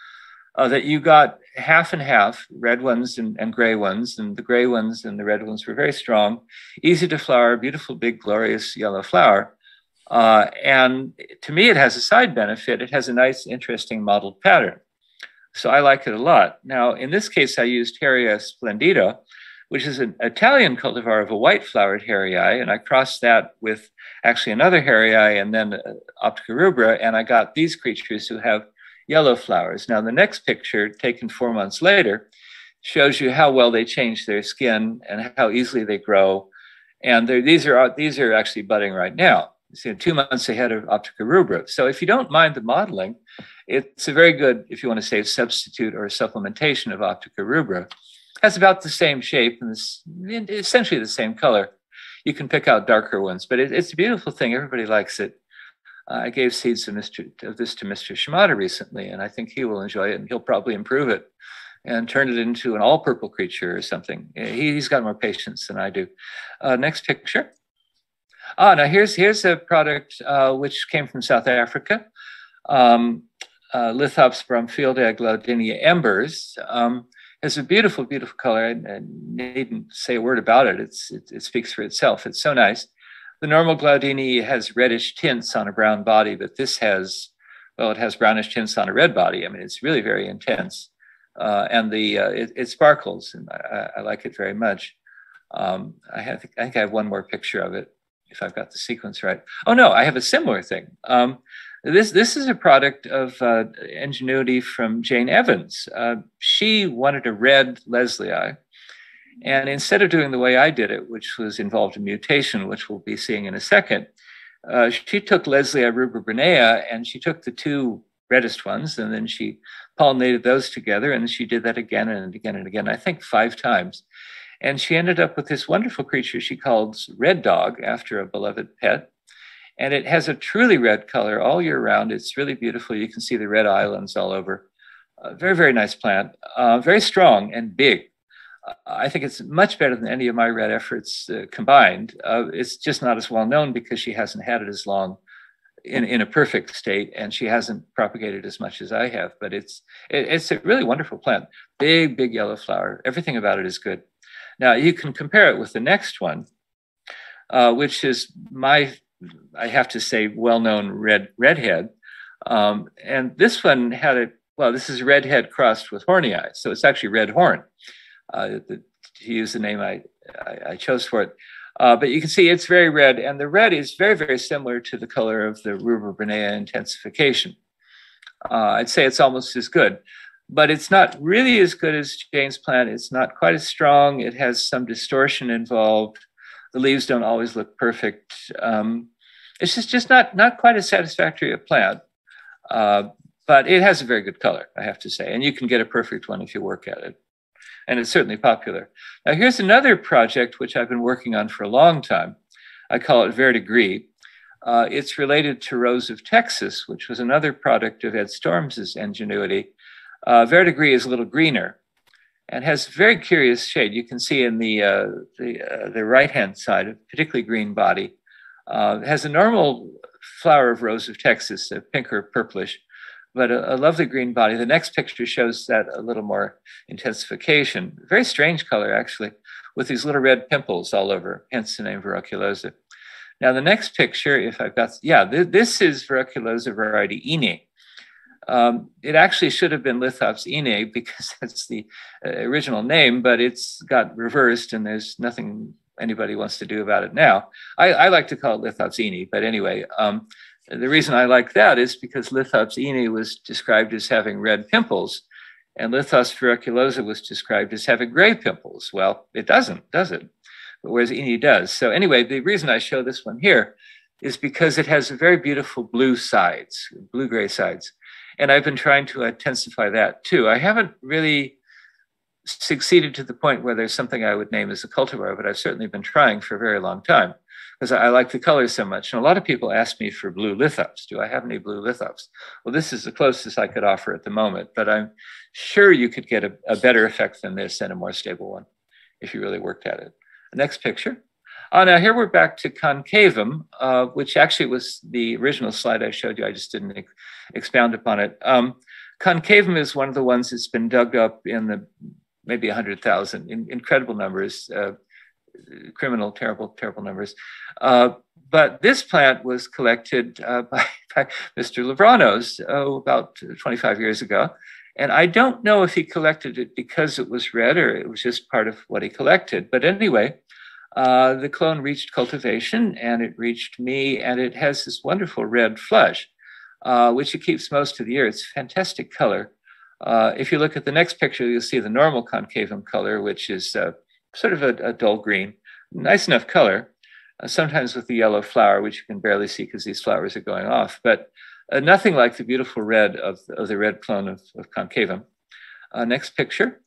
uh, that you got half and half, red ones and, and gray ones, and the gray ones and the red ones were very strong, easy to flower, beautiful, big, glorious yellow flower. Uh, and to me, it has a side benefit. It has a nice, interesting mottled pattern. So I like it a lot. Now, in this case, I used Harryi splendida, which is an Italian cultivar of a white flowered harryi, and I crossed that with actually another harryi and then uh, Optica rubra, and I got these creatures who have yellow flowers. Now, the next picture, taken four months later, shows you how well they change their skin and how easily they grow. And these are these are actually budding right now. See, two months ahead of Optica rubra. So if you don't mind the modeling, it's a very good, if you want to say, substitute or supplementation of Optica rubra. It has about the same shape and essentially the same color. You can pick out darker ones, but it, it's a beautiful thing. Everybody likes it. I gave seeds of, Mr., of this to Mr. Shimada recently, and I think he will enjoy it and he'll probably improve it and turn it into an all purple creature or something. He, has got more patience than I do. Uh, next picture. Ah, now here's, here's a product uh, which came from South Africa. Um, uh, Lithops bromfieldii glaudinae embers. Um, has a beautiful, beautiful color. I, I, needn't say a word about it. It's, it. It speaks for itself. It's so nice. The normal glaudinae has reddish tints on a brown body, but this has, well, it has brownish tints on a red body. I mean, it's really very intense. Uh, and the uh, it, it, sparkles, and I, I, like it very much. Um, I, have, I think I have one more picture of it, if I've got the sequence right. Oh no, I have a similar thing. Um, this this is a product of uh, ingenuity from Jane Evans. Uh, she wanted a red lesliei, and instead of doing the way I did it, which was involved in mutation, which we'll be seeing in a second, uh, she took lesliei rubra and she took the two reddest ones and then she pollinated those together and she did that again and again and again, I think five times. And she ended up with this wonderful creature she called Red Dog after a beloved pet. And it has a truly red color all year round. It's really beautiful. You can see the red islands all over. Uh, very, very nice plant. Uh, very strong and big. I think it's much better than any of my red efforts uh, combined. Uh, it's just not as well known because she hasn't had it as long in, in a perfect state and she hasn't propagated as much as I have. But it's it, it's a really wonderful plant. Big, big yellow flower. Everything about it is good. Now you can compare it with the next one, uh, which is my, I have to say, well-known red redhead. Um, and this one had a well, this is redhead crossed with hornii, so it's actually red horn the, to use the name I, I, I chose for it. Uh, but you can see it's very red, and the red is very, very similar to the color of the Rubra burnea intensification. Uh, I'd say it's almost as good, but it's not really as good as Jane's plant. It's not quite as strong. It has some distortion involved. The leaves don't always look perfect. Um, it's just, just not, not quite as satisfactory a plant, uh, but it has a very good color, I have to say, and you can get a perfect one if you work at it and it's certainly popular. Now, here's another project which I've been working on for a long time. I call it Verdigris. Uh, it's related to Rose of Texas, which was another product of Ed Storms's ingenuity. Uh, Verdigris is a little greener and has very curious shade. You can see in the, uh, the, uh, the right-hand side, a particularly green body. Uh, has a normal flower of Rose of Texas, a pink or purplish, but a, a, lovely green body. The next picture shows that a little more intensification. Very strange color, actually, with these little red pimples all over, hence the name verruculosa. Now, the next picture, if I've got, yeah, th this is verruculosa variety inae. Um, it actually should have been Lithops inae [LAUGHS] because that's the uh, original name, but it's got reversed and there's nothing anybody wants to do about it now. I, I like to call it Lithops inae, but anyway, um, the reason I like that is because Lithops inae was described as having red pimples. And Lithops verruculosa was described as having gray pimples. Well, it doesn't, does it? But whereas inae does. So anyway, the reason I show this one here is because it has a very beautiful blue sides, blue-gray sides. And I've been trying to intensify that too. I haven't really succeeded to the point where there's something I would name as a cultivar, but I've certainly been trying for a very long time because I, like the colors so much. And a lot of people ask me for blue lithops. Do I have any blue lithops? Well, this is the closest I could offer at the moment, but I'm sure you could get a, a better effect than this and a more stable one if you really worked at it. Next picture. Uh, now here we're back to concavum, uh, which actually was the original slide I showed you. I just didn't ex expound upon it. Um, concavum is one of the ones that's been dug up in the maybe 100,000, in, incredible numbers, uh, criminal, terrible, terrible numbers. Uh, but this plant was collected uh, [LAUGHS] by, by, Mr. Lavranos oh, about 25 years ago. And I don't know if he collected it because it was red or it was just part of what he collected. But anyway, uh, the clone reached cultivation and it reached me, and it has this wonderful red flush, uh, which it keeps most of the year. It's fantastic color. Uh, if you look at the next picture, you'll see the normal concavum color, which is uh, sort of a, a, dull green, nice enough color, uh, sometimes with the yellow flower, which you can barely see because these flowers are going off, but uh, nothing like the beautiful red of, of the red clone of, of concavum. Uh, next picture.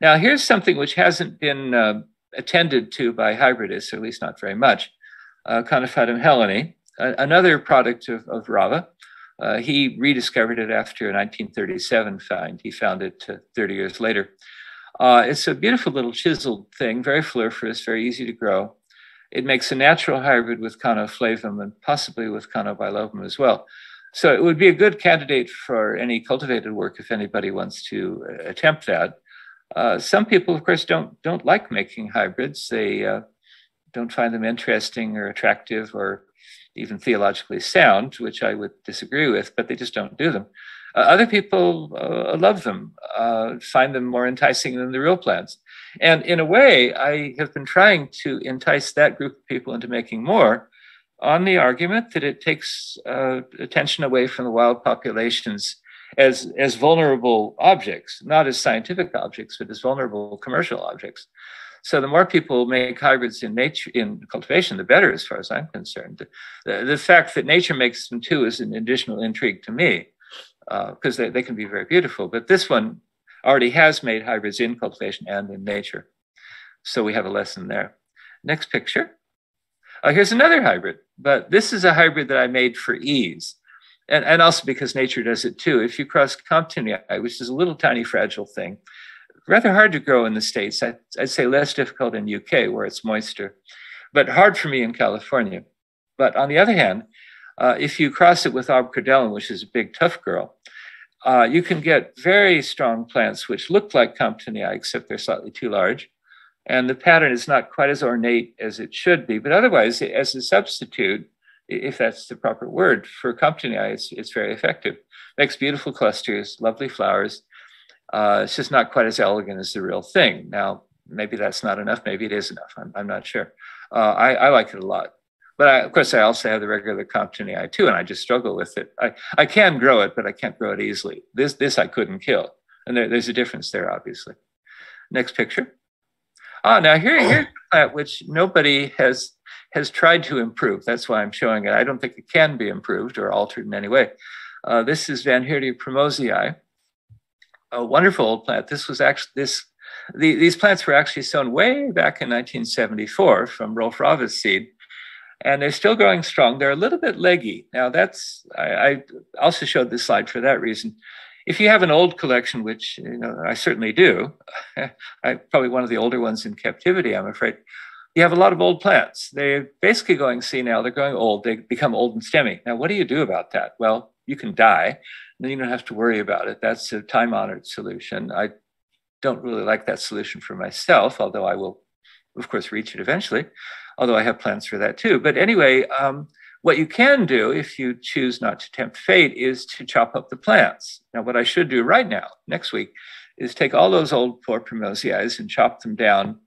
Now here's something which hasn't been uh, attended to by hybridists, or at least not very much, uh, Conophytum heleni, another product of, of Rawé. Uh, he rediscovered it after a 1937 find. He found it uh, 30 years later. Uh, it's a beautiful little chiseled thing, very floriferous, very easy to grow. It makes a natural hybrid with Conoflavum and possibly with Conobilobum as well. So it would be a good candidate for any cultivated work if anybody wants to uh, attempt that. Uh, some people, of course, don't don't like making hybrids. They uh, don't find them interesting or attractive or even theologically sound, which I would disagree with, but they just don't do them. Uh, other people uh, love them, uh, find them more enticing than the real plants. And in a way, I have been trying to entice that group of people into making more on the argument that it takes uh, attention away from the wild populations as, as vulnerable objects, not as scientific objects, but as vulnerable commercial objects. So the more people make hybrids in nature, in cultivation, the better, as far as I'm concerned. The, the fact that nature makes them too is an additional intrigue to me, because uh, they, they can be very beautiful. But this one already has made hybrids in cultivation and in nature. So we have a lesson there. Next picture. Uh, here's another hybrid, but this is a hybrid that I made for ease. And, and also because nature does it too. If you cross Comptonii, which is a little tiny fragile thing, rather hard to grow in the States. I'd, I'd, say less difficult in UK where it's moister, but hard for me in California. But on the other hand, uh, if you cross it with Obcordellum, which is a big tough girl, uh, you can get very strong plants which look like Comptonii, except they're slightly too large. And the pattern is not quite as ornate as it should be. But otherwise, as a substitute, if that's the proper word for Comptonii, it's, it's very effective. Makes beautiful clusters, lovely flowers, uh, it's just not quite as elegant as the real thing. Now, maybe that's not enough. Maybe it is enough. I'm, I'm not sure. Uh, I, I, like it a lot. But I, of course, I also have the regular Comptonii too, and I just struggle with it. I, I can grow it, but I can't grow it easily. This, this I couldn't kill. And there, there's a difference there, obviously. Next picture. Ah, now here, here's a plant which nobody has has tried to improve. That's why I'm showing it. I don't think it can be improved or altered in any way. Uh, this is Vanheerdea primosii a wonderful old plant. This was actually this. The, these plants were actually sown way back in 1974 from Rolf Rawé's seed, and they're still growing strong. They're a little bit leggy. Now that's I, I also showed this slide for that reason. If you have an old collection, which you know I certainly do, [LAUGHS] I'm probably one of the older ones in captivity, I'm afraid. You have a lot of old plants. They're basically going senile. They're going old. They become old and stemmy. Now, what do you do about that? Well, you can die then you don't have to worry about it. That's a time honored solution. I don't really like that solution for myself, although I will, of course, reach it eventually, although I have plans for that too. But anyway, um, what you can do if you choose not to tempt fate is to chop up the plants. Now, what I should do right now, next week, is take all those old poor primosias and chop them down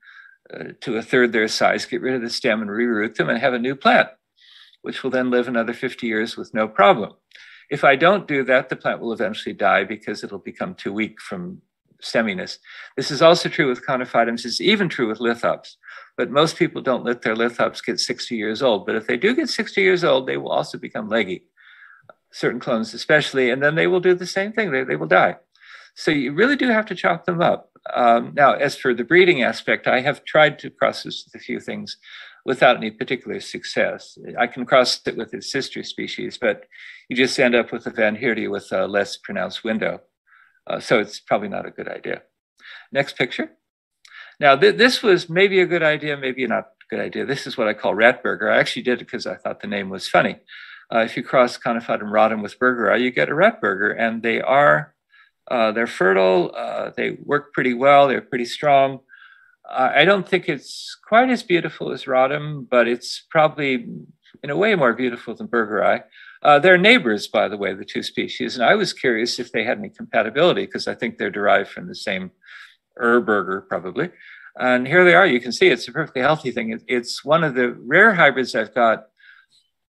uh, to a third their size, get rid of the stem and reroot them and have a new plant, which will then live another 50 years with no problem. If I don't do that, the plant will eventually die because it'll become too weak from stemminess. This is also true with conophytums. It's even true with lithops. But most people don't let their lithops get 60 years old. But if they do get 60 years old, they will also become leggy, certain clones especially, and then they will do the same thing. They, they will die. So you really do have to chop them up. Um, now, as for the breeding aspect, I have tried to cross this with a few things without any particular success. I can cross it with its sister species, but you just end up with a Van Heerdy with a less pronounced window. Uh, so it's probably not a good idea. Next picture. Now, th this was maybe a good idea, maybe not a good idea. This is what I call Ratburger. I actually did it because I thought the name was funny. Uh, if you cross Conophytum ratum with burgeri, you get a Ratburger, and they are uh, they're fertile. Uh, they work pretty well. They're pretty strong. Uh, I don't think it's quite as beautiful as ratum, but it's probably in a way more beautiful than burgeri. Uh, they're neighbors, by the way, the two species. And I was curious if they had any compatibility because I think they're derived from the same Urburger, probably. And here they are. You can see it's a perfectly healthy thing. it's one of the rare hybrids I've got,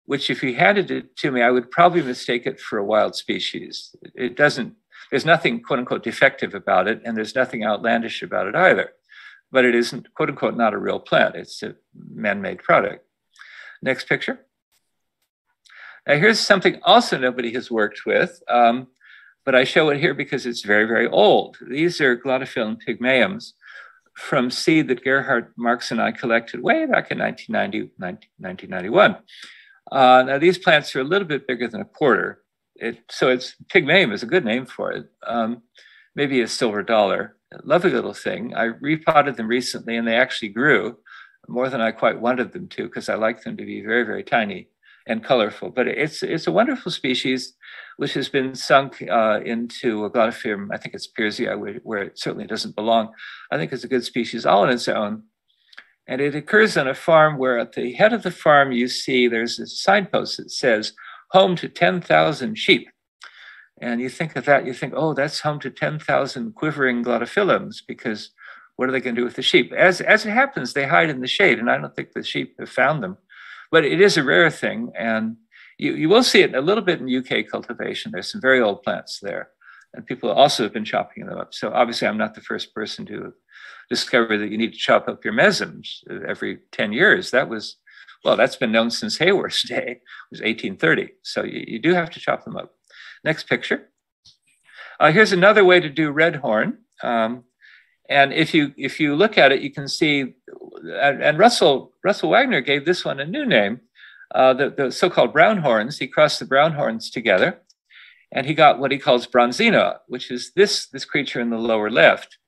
which if you handed it to me, I would probably mistake it for a wild species. It doesn't there's nothing quote unquote defective about it, and there's nothing outlandish about it either. But it isn't quote unquote not a real plant, it's a man made product. Next picture. Now, here's something also nobody has worked with, um, but I show it here because it's very, very old. These are Glottiphyllum pygmaeums from seed that Gerhard Marx and I collected way back in 1990, 1991. Uh, now, these plants are a little bit bigger than a quarter, it, so it's pygmaeum is a good name for it. Um, maybe a silver dollar. Lovely little thing. I repotted them recently and they actually grew more than I quite wanted them to because I like them to be very, very tiny and colorful. But it's it's a wonderful species which has been sunk uh, into a Glottiphyllum. I think it's Pearsia, where it certainly doesn't belong. I think it's a good species all on its own. And it occurs on a farm where at the head of the farm you see there's a signpost that says home to 10,000 sheep. And you think of that, you think, oh, that's home to 10,000 quivering glottiphyllums because what are they going to do with the sheep? As, as it happens, they hide in the shade, and I don't think the sheep have found them. But it is a rare thing, and you, you will see it a little bit in UK cultivation. There's some very old plants there, and people also have been chopping them up. So obviously, I'm not the first person to discover that you need to chop up your mesembs every 10 years. That was well, that's been known since Haworth's [LAUGHS] day, it was 1830. So you, you do have to chop them up. Next picture. Uh, here's another way to do red horn. Um, and if you if you look at it, you can see, and, and Russell Russell Wagner gave this one a new name, uh, the, the so-called brown horns. He crossed the brown horns together, and he got what he calls bronzino, which is this this creature in the lower left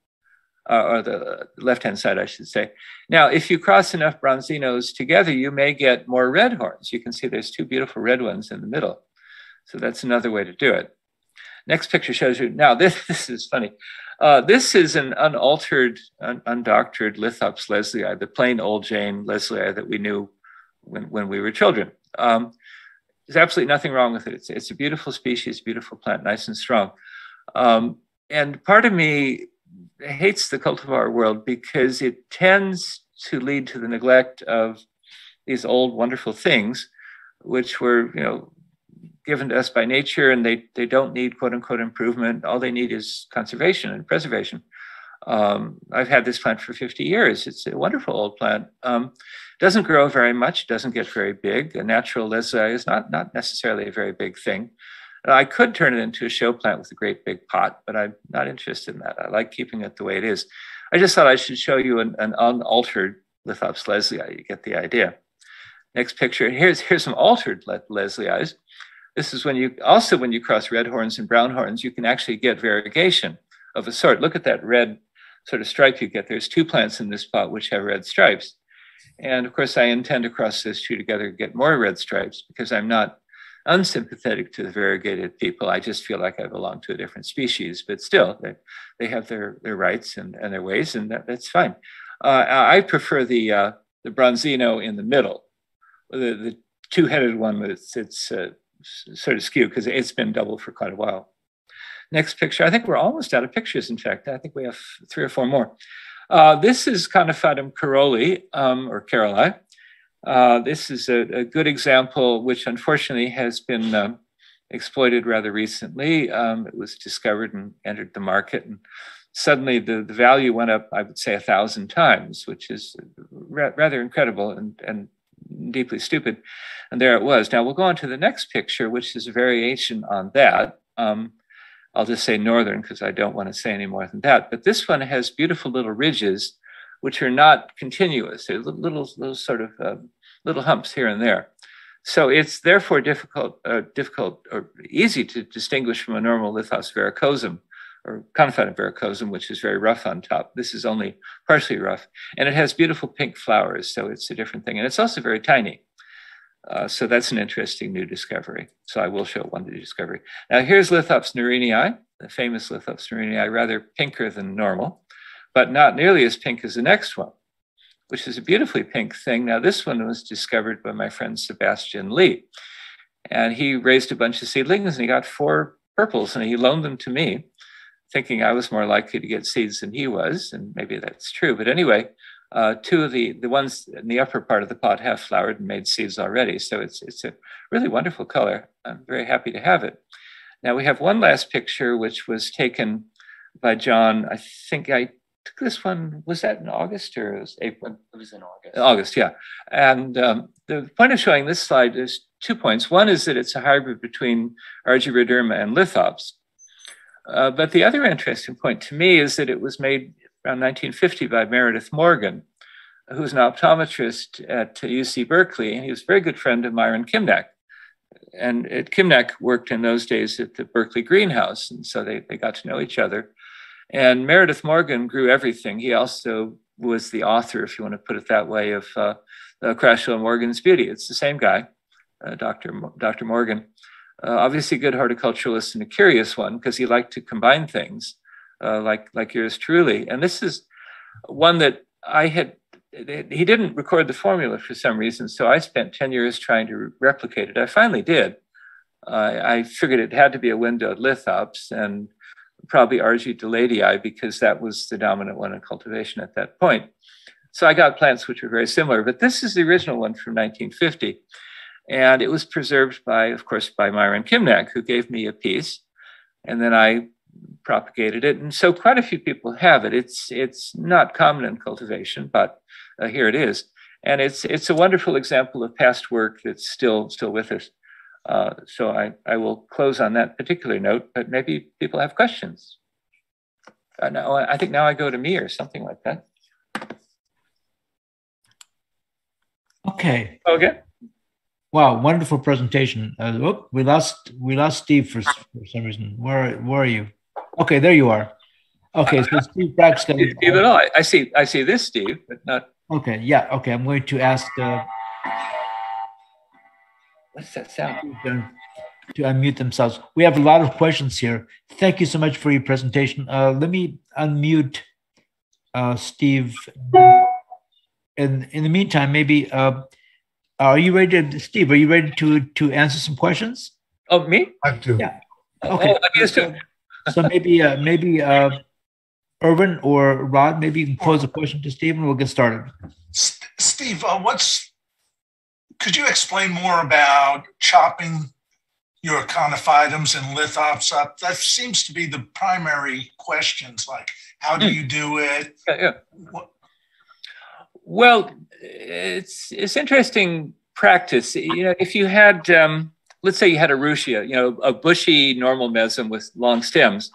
uh, or the left-hand side, I should say. Now, if you cross enough bronzinos together, you may get more red horns. You can see there's two beautiful red ones in the middle. So that's another way to do it. Next picture shows you, now [LAUGHS] this, this is funny. Uh, this is an unaltered, un undoctored Lithops lesliei, the plain old Jane lesliei that we knew when, when we were children. Um, there's absolutely nothing wrong with it. It's, it's a beautiful species, beautiful plant, nice and strong. Um, and part of me hates the cultivar world because it tends to lead to the neglect of these old wonderful things, which were you know given to us by nature, and they they don't need quote unquote improvement. All they need is conservation and preservation. Um, I've had this plant for 50 years. It's a wonderful old plant. Um, doesn't grow very much, doesn't get very big. A natural lesliei is not, not necessarily a very big thing. I could turn it into a show plant with a great big pot, but I'm not interested in that. I like keeping it the way it is. I just thought I should show you an, an unaltered Lithops lesliei. You get the idea. Next picture. Here's here's some altered lesliei's. This is when you also when you cross red horns and brown horns, you can actually get variegation of a sort. Look at that red sort of stripe you get. There's two plants in this pot which have red stripes. And of course, I intend to cross those two together to get more red stripes because I'm not unsympathetic to the variegated people. I just feel like I belong to a different species, but still, they, they have their, their rights and, and their ways, and that, that's fine. Uh, I prefer the, uh, the Bronzino in the middle, the, the two headed one, it's, it's uh, sort of skewed because it's been double for quite a while. Next picture. I think we're almost out of pictures, in fact. I think we have three or four more. Uh, this is Conophytum caroli um, or caroli. Uh, this is a, a, good example, which unfortunately has been uh, exploited rather recently. Um, it was discovered and entered the market, and suddenly the, the value went up, I would say, a thousand times, which is ra- rather incredible and, and deeply stupid. And there it was. Now we'll go on to the next picture, which is a variation on that. Um, I'll just say northern because I don't want to say any more than that. But this one has beautiful little ridges, which are not continuous. They're little, little sort of uh, little humps here and there. So it's therefore difficult, uh, difficult or easy to distinguish from a normal lithos verrucosum or confounded verrucosum, which is very rough on top. This is only partially rough, and it has beautiful pink flowers, so it's a different thing. And it's also very tiny. Uh, so that's an interesting new discovery. So I will show one new discovery. Now here's Lithops noreenii, the famous Lithops noreenii, rather pinker than normal, but not nearly as pink as the next one, which is a beautifully pink thing. Now this one was discovered by my friend Sebastian Lee. And he raised a bunch of seedlings and he got four purples and he loaned them to me, thinking I was more likely to get seeds than he was. And maybe that's true. But anyway, uh, two of the the ones in the upper part of the pot have flowered and made seeds already. So it's it's a really wonderful color. I'm very happy to have it. Now we have one last picture which was taken by John. I think I took this one. Was that in August or was April? It was in August. August, yeah. And um, the point of showing this slide is two points. One is that it's a hybrid between Argyroderma and Lithops. Uh, but the other interesting point to me is that it was made around 1950 by Meredith Morgan, who was an optometrist at UC Berkeley, and he was a very good friend of Myron Kimnach. And at Kimnach worked in those days at the Berkeley greenhouse, and so they, they got to know each other. And Meredith Morgan grew everything. He also was the author, if you want to put it that way, of uh, uh, Morgan's Beauty. It's the same guy, uh, Dr. Dr. Morgan. Uh, obviously, a good horticulturalist and a curious one because he liked to combine things uh, like like yours truly. And this is one that I had. He didn't record the formula for some reason, so I spent ten years trying to replicate it. I finally did. Uh, I figured it had to be a windowed lithops and probably Argydelladii because that was the dominant one in cultivation at that point. So I got plants which were very similar, but this is the original one from 1950. And it was preserved by, of course, by Myron Kimnach, who gave me a piece. And then I propagated it, and so quite a few people have it. It's it's not common in cultivation, but uh, here it is, and it's it's a wonderful example of past work that's still still with us. Uh, so I I will close on that particular note, but maybe people have questions. Uh, now I think now I go to me or something like that. Okay. Okay. Wow, wonderful presentation. Uh, whoop, we lost we lost Steve for, for some reason. Where where are you? Okay, there you are. Okay, so Steve Braxton. Steve at all? I see. I see this Steve, but not. Okay, yeah. Okay, I'm going to ask. Uh, What's that sound? To unmute themselves. We have a lot of questions here. Thank you so much for your presentation. Uh, let me unmute uh, Steve. And in the meantime, maybe uh, are you ready to, Steve? Are you ready to to answer some questions? Oh, me? I do. Yeah. Okay. Oh, I used to. so maybe uh, maybe uh, Irvin or Rod, maybe you can pose a question to Steve and we'll get started. S- Steve, uh, what's could you explain more about chopping your conophytums and lithops up? That seems to be the primary questions. Like, how do you do it? Yeah, yeah. What, Well, it's it's interesting practice. You know, if you had, um, let's say, you had a Ruschia, you know, a bushy normal mesemb with long stems,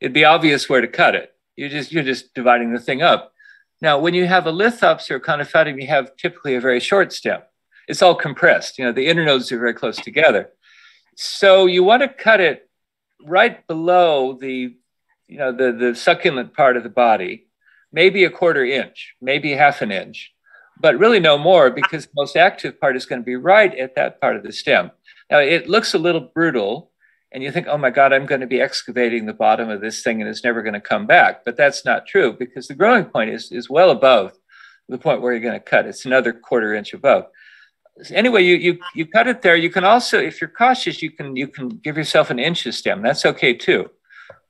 it'd be obvious where to cut it. You're just you're just dividing the thing up. Now, when you have a lithops or a conophytum, you have typically a very short stem. It's all compressed. You know, the internodes are very close together. So you want to cut it right below the, you know, the the succulent part of the body, maybe a quarter inch, maybe half an inch, but really no more because the most active part is going to be right at that part of the stem. Now it looks a little brutal, and you think, oh my God, I'm going to be excavating the bottom of this thing and it's never going to come back. But that's not true because the growing point is, is well above the point where you're going to cut. It's another quarter inch above. Anyway, you, you you cut it there. You can also, if you're cautious, you can you can give yourself an inch of stem. That's okay too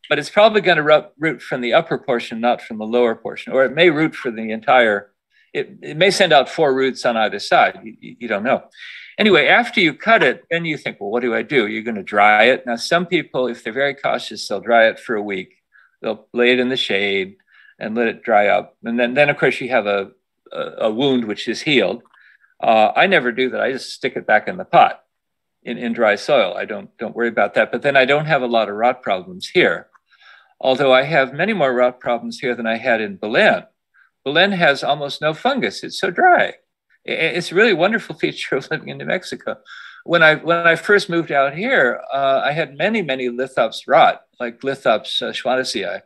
but it's probably going to root from the upper portion, not from the lower portion, or it may root for the entire. It, it may send out four roots on either side. You, you don't know. Anyway, after you cut it, then you think, well, what do I do? You're going to dry it. Now, some people, if they're very cautious, they'll dry it for a week. They'll lay it in the shade and let it dry up. And then, then of course, you have a, a, a wound which is healed. Uh, I never do that. I just stick it back in the pot in, in dry soil. I don't don't worry about that. But then I don't have a lot of rot problems here. Although I have many more rot problems here than I had in Belen. Belen has almost no fungus. It's so dry. It's a really wonderful [LAUGHS] feature of living in New Mexico. When I when I first moved out here, uh, I had many many lithops rot, like lithops uh,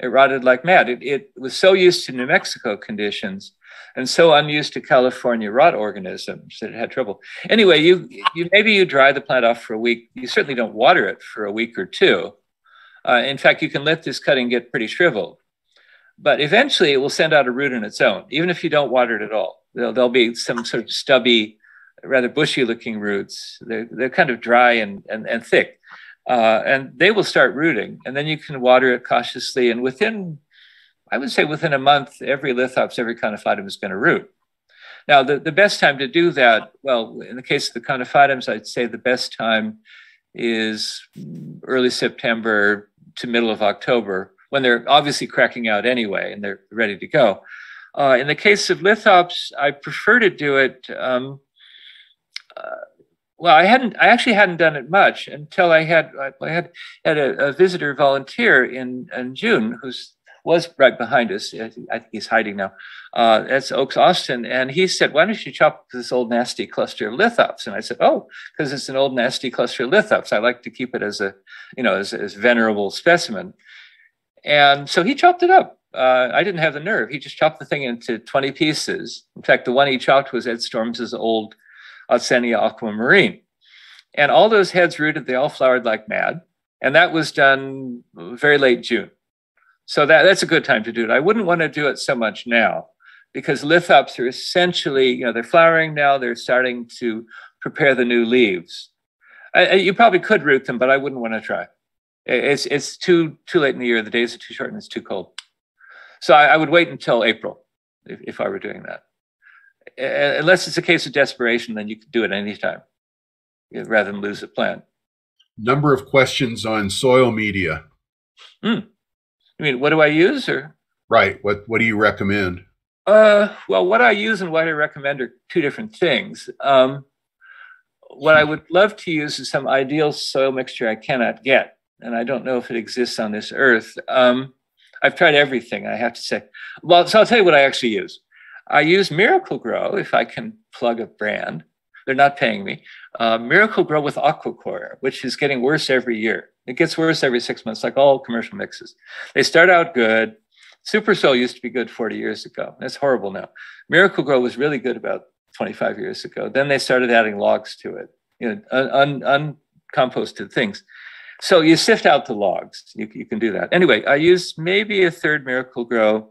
It rotted like mad. It, it was so used to New Mexico conditions and so unused to California rot organisms that it had trouble. Anyway, you, you maybe you dry the plant off for a week. You certainly don't water it for a week or two. Uh, in fact, you can let this cutting get pretty shriveled. But eventually it will send out a root on its own, even if you don't water it at all. There'll, there'll be some sort of stubby, rather bushy looking roots. They're, they're kind of dry and, and, and thick. Uh, and they will start rooting. And then you can water it cautiously. And within I would say within a month, every lithops, every conophytum is going to root. Now, the, the best time to do that, well, in the case of the conophytums, I'd say the best time is early September to middle of October, when they're obviously cracking out anyway and they're ready to go. Uh, in the case of lithops, I prefer to do it. Um, uh, well, I hadn't. I actually hadn't done it much until I had. I had had a, a visitor volunteer in in June who's was right behind us. I think he's hiding now. Uh, that's Oakes Austin. And he said, Why don't you chop this old nasty cluster of lithops? And I said, Oh, because it's an old nasty cluster of lithops. I like to keep it as a, you know, as, as venerable specimen. And so he chopped it up. Uh, I didn't have the nerve. He just chopped the thing into 20 pieces. In fact, the one he chopped was Ed Storms's old otzeniana aquamarine. And all those heads rooted, they all flowered like mad. And that was done very late June. So that, that's a good time to do it. I wouldn't want to do it so much now because lithops are essentially, you know, they're flowering now, they're starting to prepare the new leaves. I, you probably could root them, but I wouldn't want to try. It's, it's too, too late in the year, the days are too short and it's too cold. So I, I would wait until April if, if I were doing that. Unless it's a case of desperation, then you could do it anytime rather than lose a plant. Number of questions on soil media. Mm. I mean, what do I use or? Right. What What do you recommend? Uh, well, what I use and what I recommend are two different things. Um, what I would love to use is some ideal soil mixture I cannot get, and I don't know if it exists on this earth. Um, I've tried everything, I have to say. Well, so I'll tell you what I actually use. I use Miracle-Gro if I can plug a brand. They're not paying me. Uh, Miracle-Gro with Aquacore, which is getting worse every year. It gets worse every six months, like all commercial mixes. They start out good. Super Soil used to be good 40 years ago. It's horrible now. Miracle-Gro was really good about 25 years ago. Then they started adding logs to it, you know, un, un, uncomposted things. So you sift out the logs. You, you can do that. Anyway, I use maybe a third Miracle-Gro,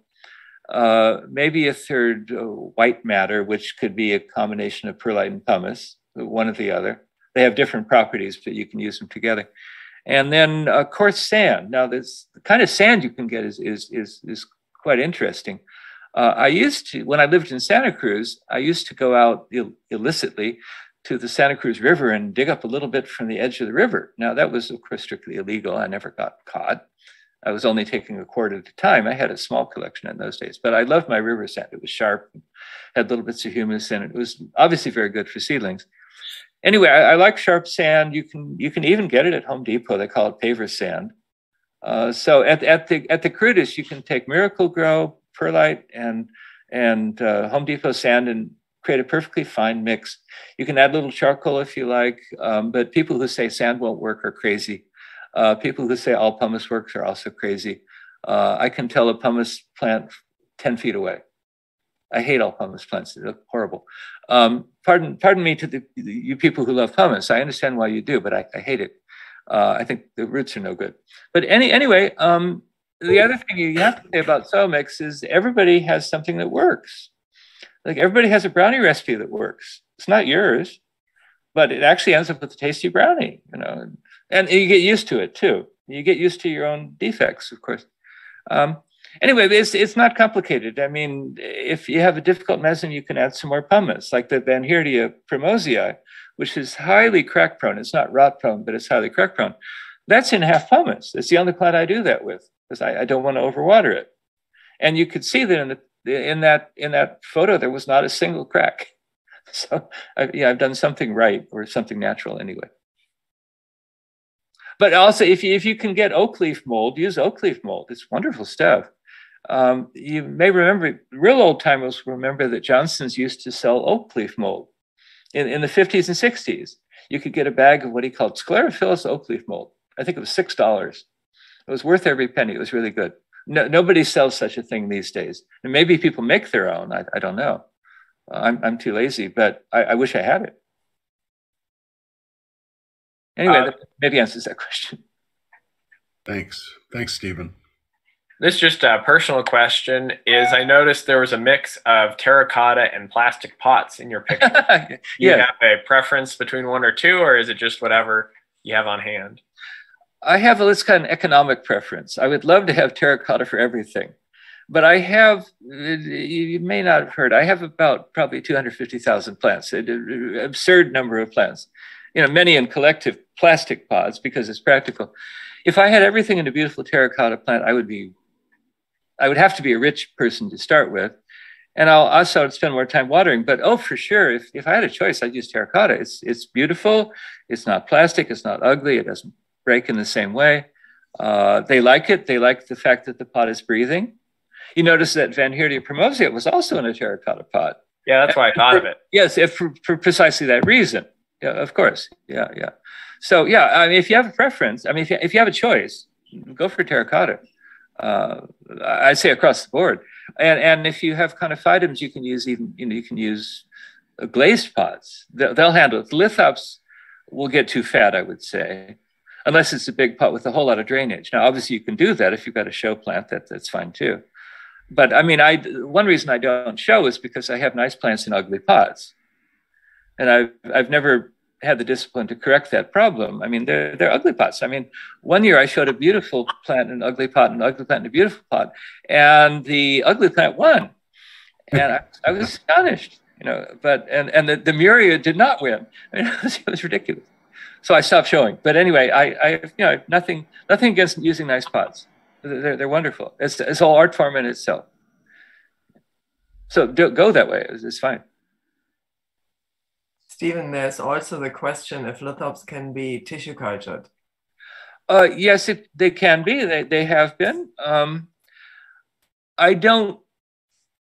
uh, maybe a third uh, white matter, which could be a combination of perlite and pumice, one or the other. They have different properties, but you can use them together. And then uh, coarse sand. Now, this the kind of sand you can get is is is, is quite interesting. Uh, I used to, when I lived in Santa Cruz, I used to go out Ill- illicitly to the Santa Cruz River and dig up a little bit from the edge of the river. Now, that was, of course, strictly illegal. I never got caught. I was only taking a quart at a time. I had a small collection in those days, but I loved my river sand. It was sharp, had little bits of humus in it. It was obviously very good for seedlings anyway, I, I, like sharp sand. You can you can even get it at Home Depot. They call it paver sand. Uh, so at, at the at the crudest, you can take Miracle-Gro, perlite, and and uh, Home Depot sand and create a perfectly fine mix. You can add a little charcoal if you like, um, but people who say sand won't work are crazy. Uh, people who say all pumice works are also crazy. Uh, I can tell a pumice plant 10 feet away. I hate all pumice plants. They look horrible. Um, pardon, pardon me to the, you people who love pumice. I understand why you do, but I, I hate it. Uh, I think the roots are no good. But any anyway, um, the other thing you have to say about soil mix is everybody has something that works. Like everybody has a brownie recipe that works. It's not yours, but it actually ends up with a tasty brownie. You know, and you get used to it too. You get used to your own defects, of course. Um, anyway, it's it's not complicated. I mean, if you have a difficult mesemb, you can add some more pumice, like the Vanheerdea primosii, which is highly crack prone. It's not rot prone, but it's highly crack prone. That's in half pumice. It's the only plant I do that with because I, I, don't want to overwater it. And you could see that in the in that in that photo there was not a single crack. [LAUGHS] So I, yeah, I've done something right or something natural anyway. But also, if you if you can get oak leaf mold, use oak leaf mold. It's wonderful stuff. Um, you may remember, real old timers remember that Johnson's used to sell oak leaf mold in, in the 50s and 60s. You could get a bag of what he called sclerophyllous oak leaf mold. I think it was $6. It was worth every penny. It was really good. No, nobody sells such a thing these days. And maybe people make their own. I, I don't know. I'm, I'm too lazy, but I, I wish I had it. Anyway, uh, that maybe answers that question. Thanks. Thanks, Stephen. This just a personal question is I noticed there was a mix of terracotta and plastic pots in your [LAUGHS] picture. Do you yeah. have a preference between one or two, or is it just whatever you have on hand? I have a let's kind of economic preference. I would love to have terracotta for everything, but I have you may not have heard. I have about probably 250,000 plants, an absurd number of plants. You know, many in collective plastic pots because it's practical. If I had everything in a beautiful terracotta plant, I would be I would have to be a rich person to start with. And I'll also spend more time watering. But oh, for sure, if, if I had a choice, I'd use terracotta. It's, it's beautiful. It's not plastic. It's not ugly. It doesn't break in the same way. Uh, they like it. They like the fact that the pot is breathing. You notice that Vanheerdea primosii was also in a terracotta pot. Yeah, that's why I thought of it. Yes, if for, for precisely that reason. Yeah, of course. Yeah, yeah. So yeah, I mean, if you have a preference, I mean, if you, if you have a choice, go for terracotta uh, I'd say across the board. And, and if you have conophytums, you can use even, you know, you can use glazed pots. They'll, they'll handle it. Lithops will get too fat, I would say, unless it's a big pot with a whole lot of drainage. Now, obviously, you can do that if you've got a show plant. That that's fine too. But I mean, I one reason I don't show is because I have nice plants in ugly pots, and I've I've never had the discipline to correct that problem. I mean, they're, they're ugly pots. I mean, one year I showed a beautiful plant in an ugly pot and an ugly plant in a beautiful pot, and the ugly plant won. And I, I was astonished, you know, but, and, and the, the Muiria did not win. I [LAUGHS] mean, it was, it was ridiculous. So I stopped showing. But anyway, I, I you know, nothing, nothing against using nice pots. They're, they're wonderful. It's, it's all art form in itself. So do, go that way. It's, it's fine. Stephen, there's also the question if lithops can be tissue cultured. Uh, yes, it, they can be. They, they have been. Um, I don't.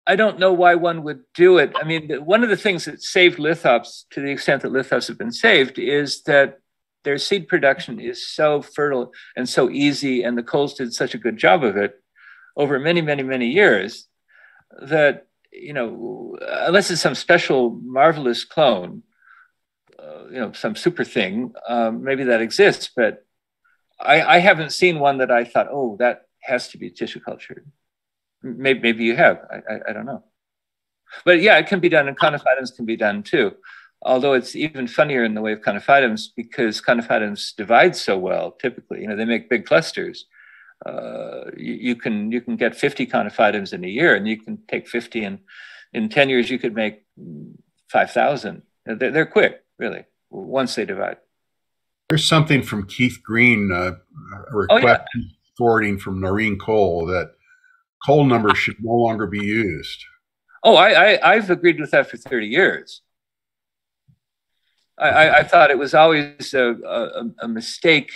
I don't know why one would do it. I mean, one of the things that saved lithops, to the extent that lithops have been saved, is that their seed production is so fertile and so easy, and the Coles did such a good job of it over many, many, many years that you know, unless it's some special marvelous clone, you know some super thing um, maybe that exists but I, I haven't seen one that i thought oh that has to be tissue cultured. Maybe, maybe you have I, I, I don't know. But yeah it can be done and conophytums can be done too. Although it's even funnier in the way of conophytums because conophytums divide so well typically you know they make big clusters. Uh, you, you, can you can get 50 conophytums in a year and you can take 50 and in 10 years you could make 5000 they're, they're quick really once they divide. There's something from Keith Green, uh, a request oh, yeah. forwarding from Naureen Cole that Cole numbers should no longer be used. Oh, I, I have agreed with that for 30 years. I, I, I thought it was always a, a, a mistake.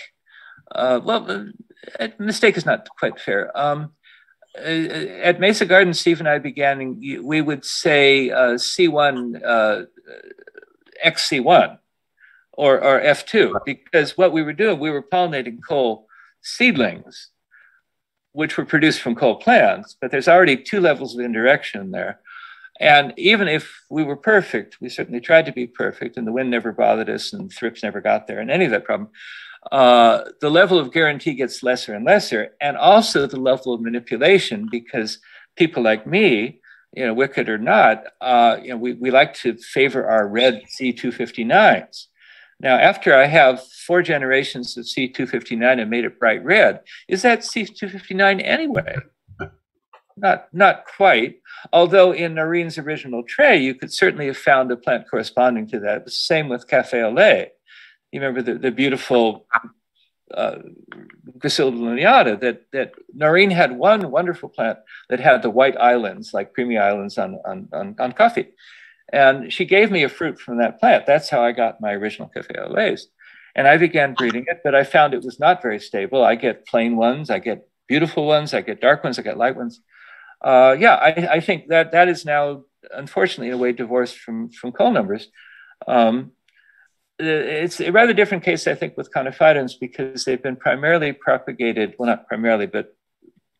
Uh, well, a mistake is not quite fair. Um, uh, at Mesa Garden, Steve and I began, we would say uh, C1 uh, XC1 or, or F2 because what we were doing, we were pollinating Cole seedlings, which were produced from Cole plants, but there's already two levels of indirection there. And even if we were perfect, we certainly tried to be perfect, and the wind never bothered us, and thrips never got there, and any of that problem. Uh, the level of guarantee gets lesser and lesser, and also the level of manipulation, because people like me you know, wicked or not, uh, you know, we, we like to favor our red C259s. Now, after I have four generations of C259 and made it bright red, is that C259 anyway? [LAUGHS] not not quite. Although in Naureen's original tray, you could certainly have found a plant corresponding to that. The same with cafe au lait. You remember the, the beautiful uh, lineata that that Naureen had one wonderful plant that had the white islands, like creamy islands on, on, on, on coffee. And she gave me a fruit from that plant. That's how I got my original cafe au lait. And I began breeding it, but I found it was not very stable. I get plain ones, I get beautiful ones, I get dark ones, I get light ones. Uh, yeah, I, I, think that that is now, unfortunately, in a way divorced from, from Cole numbers. Um, it's a rather different case, I think, with conophytums because they've been primarily propagated, well, not primarily, but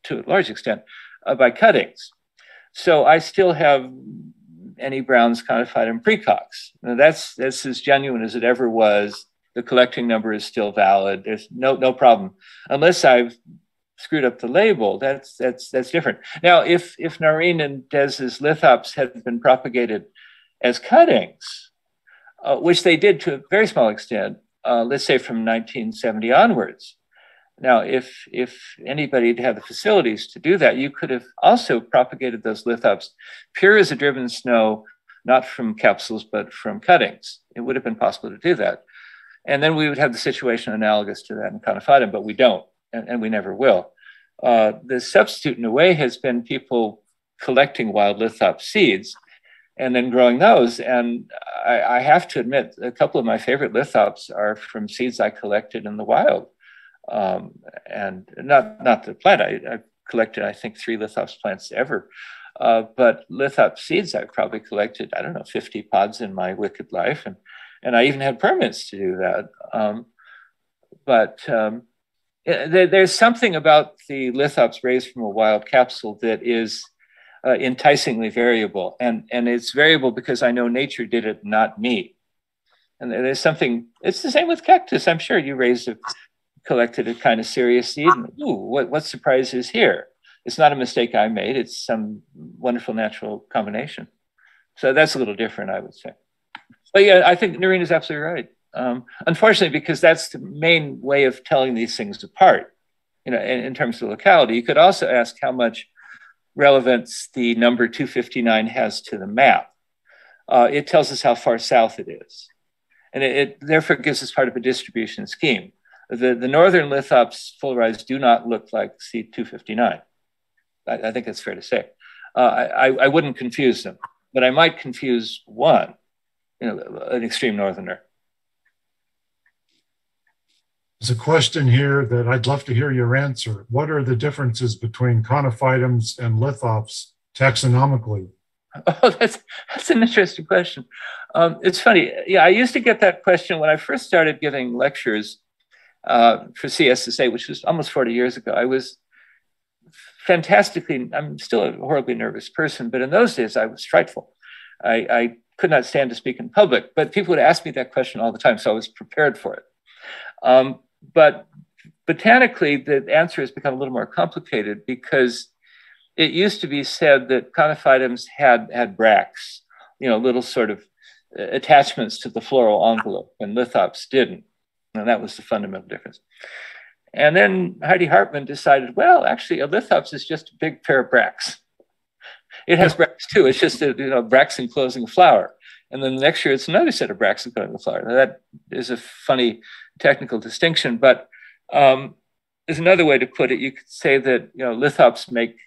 to a large extent, uh, by cuttings. So I still have N.E. Brown's conophytum praecox. Now that's, that's as genuine as it ever was. The collecting number is still valid. There's no, no problem. Unless I've screwed up the label, that's, that's, that's different. Now, if, if Naureen and Des's lithops had been propagated as cuttings, uh, which they did to a very small extent, uh, let's say from 1970 onwards, now, if if anybody had the facilities to do that, you could have also propagated those lithops pure as a driven snow, not from capsules but from cuttings. It would have been possible to do that, and then we would have the situation analogous to that in conophytum, but we don't, and, and we never will. Uh, the substitute, in a way, has been people collecting wild lithop seeds and then growing those. And I, I have to admit, a couple of my favorite lithops are from seeds I collected in the wild um, and not not the plant. I, I, collected, I think, three lithops plants ever. Uh, but lithop seeds, I've probably collected, I don't know, 50 pods in my wicked life. And, and I even had permits to do that. Um, but um, there, there's something about the lithops raised from a wild capsule that is uh, enticingly variable. And, and it's variable because I know nature did it, not me. And there's something, it's the same with cactus. I'm sure you raised a collected a kind of serious seed. And, Ooh, what, what surprise is here? It's not a mistake I made. It's some wonderful natural combination. So that's a little different, I would say. But yeah, I think Naureen is absolutely right. Um, unfortunately, because that's the main way of telling these things apart, you know, in, in terms of locality. You could also ask how much relevance the number 259 has to the map. Uh, it tells us how far south it is. And it, it, therefore gives us part of a distribution scheme. The, the northern lithops fulvarides do not look like C259. I, I think that's fair to say. Uh, I, I wouldn't confuse them, but I might confuse one, you know, an extreme northerner. There's a question here that I'd love to hear your answer. What are the differences between conophytums and lithops taxonomically? [LAUGHS] Oh, that's that's an interesting question. Um, it's funny. Yeah, I used to get that question when I first started giving lectures uh, for CSSA, which was almost 40 years ago. I was fantastically, I'm still a horribly nervous person, but in those days I was frightful. I, I could not stand to speak in public, but people would ask me that question all the time, so I was prepared for it. Um, but botanically, the answer has become a little more complicated because it used to be said that conophytums had, had bracts, you know, little sort of uh, attachments to the floral envelope, and lithops didn't. And that was the fundamental difference. And then Heidi Hartmann decided, well, actually, a lithops is just a big pair of bracts. It has bracts too. It's just a, you know bracts enclosing a flower. And then the next year, it's another set of bracts enclosing a flower. Now, that is a funny technical distinction, but um, there's another way to put it. You could say that you know lithops make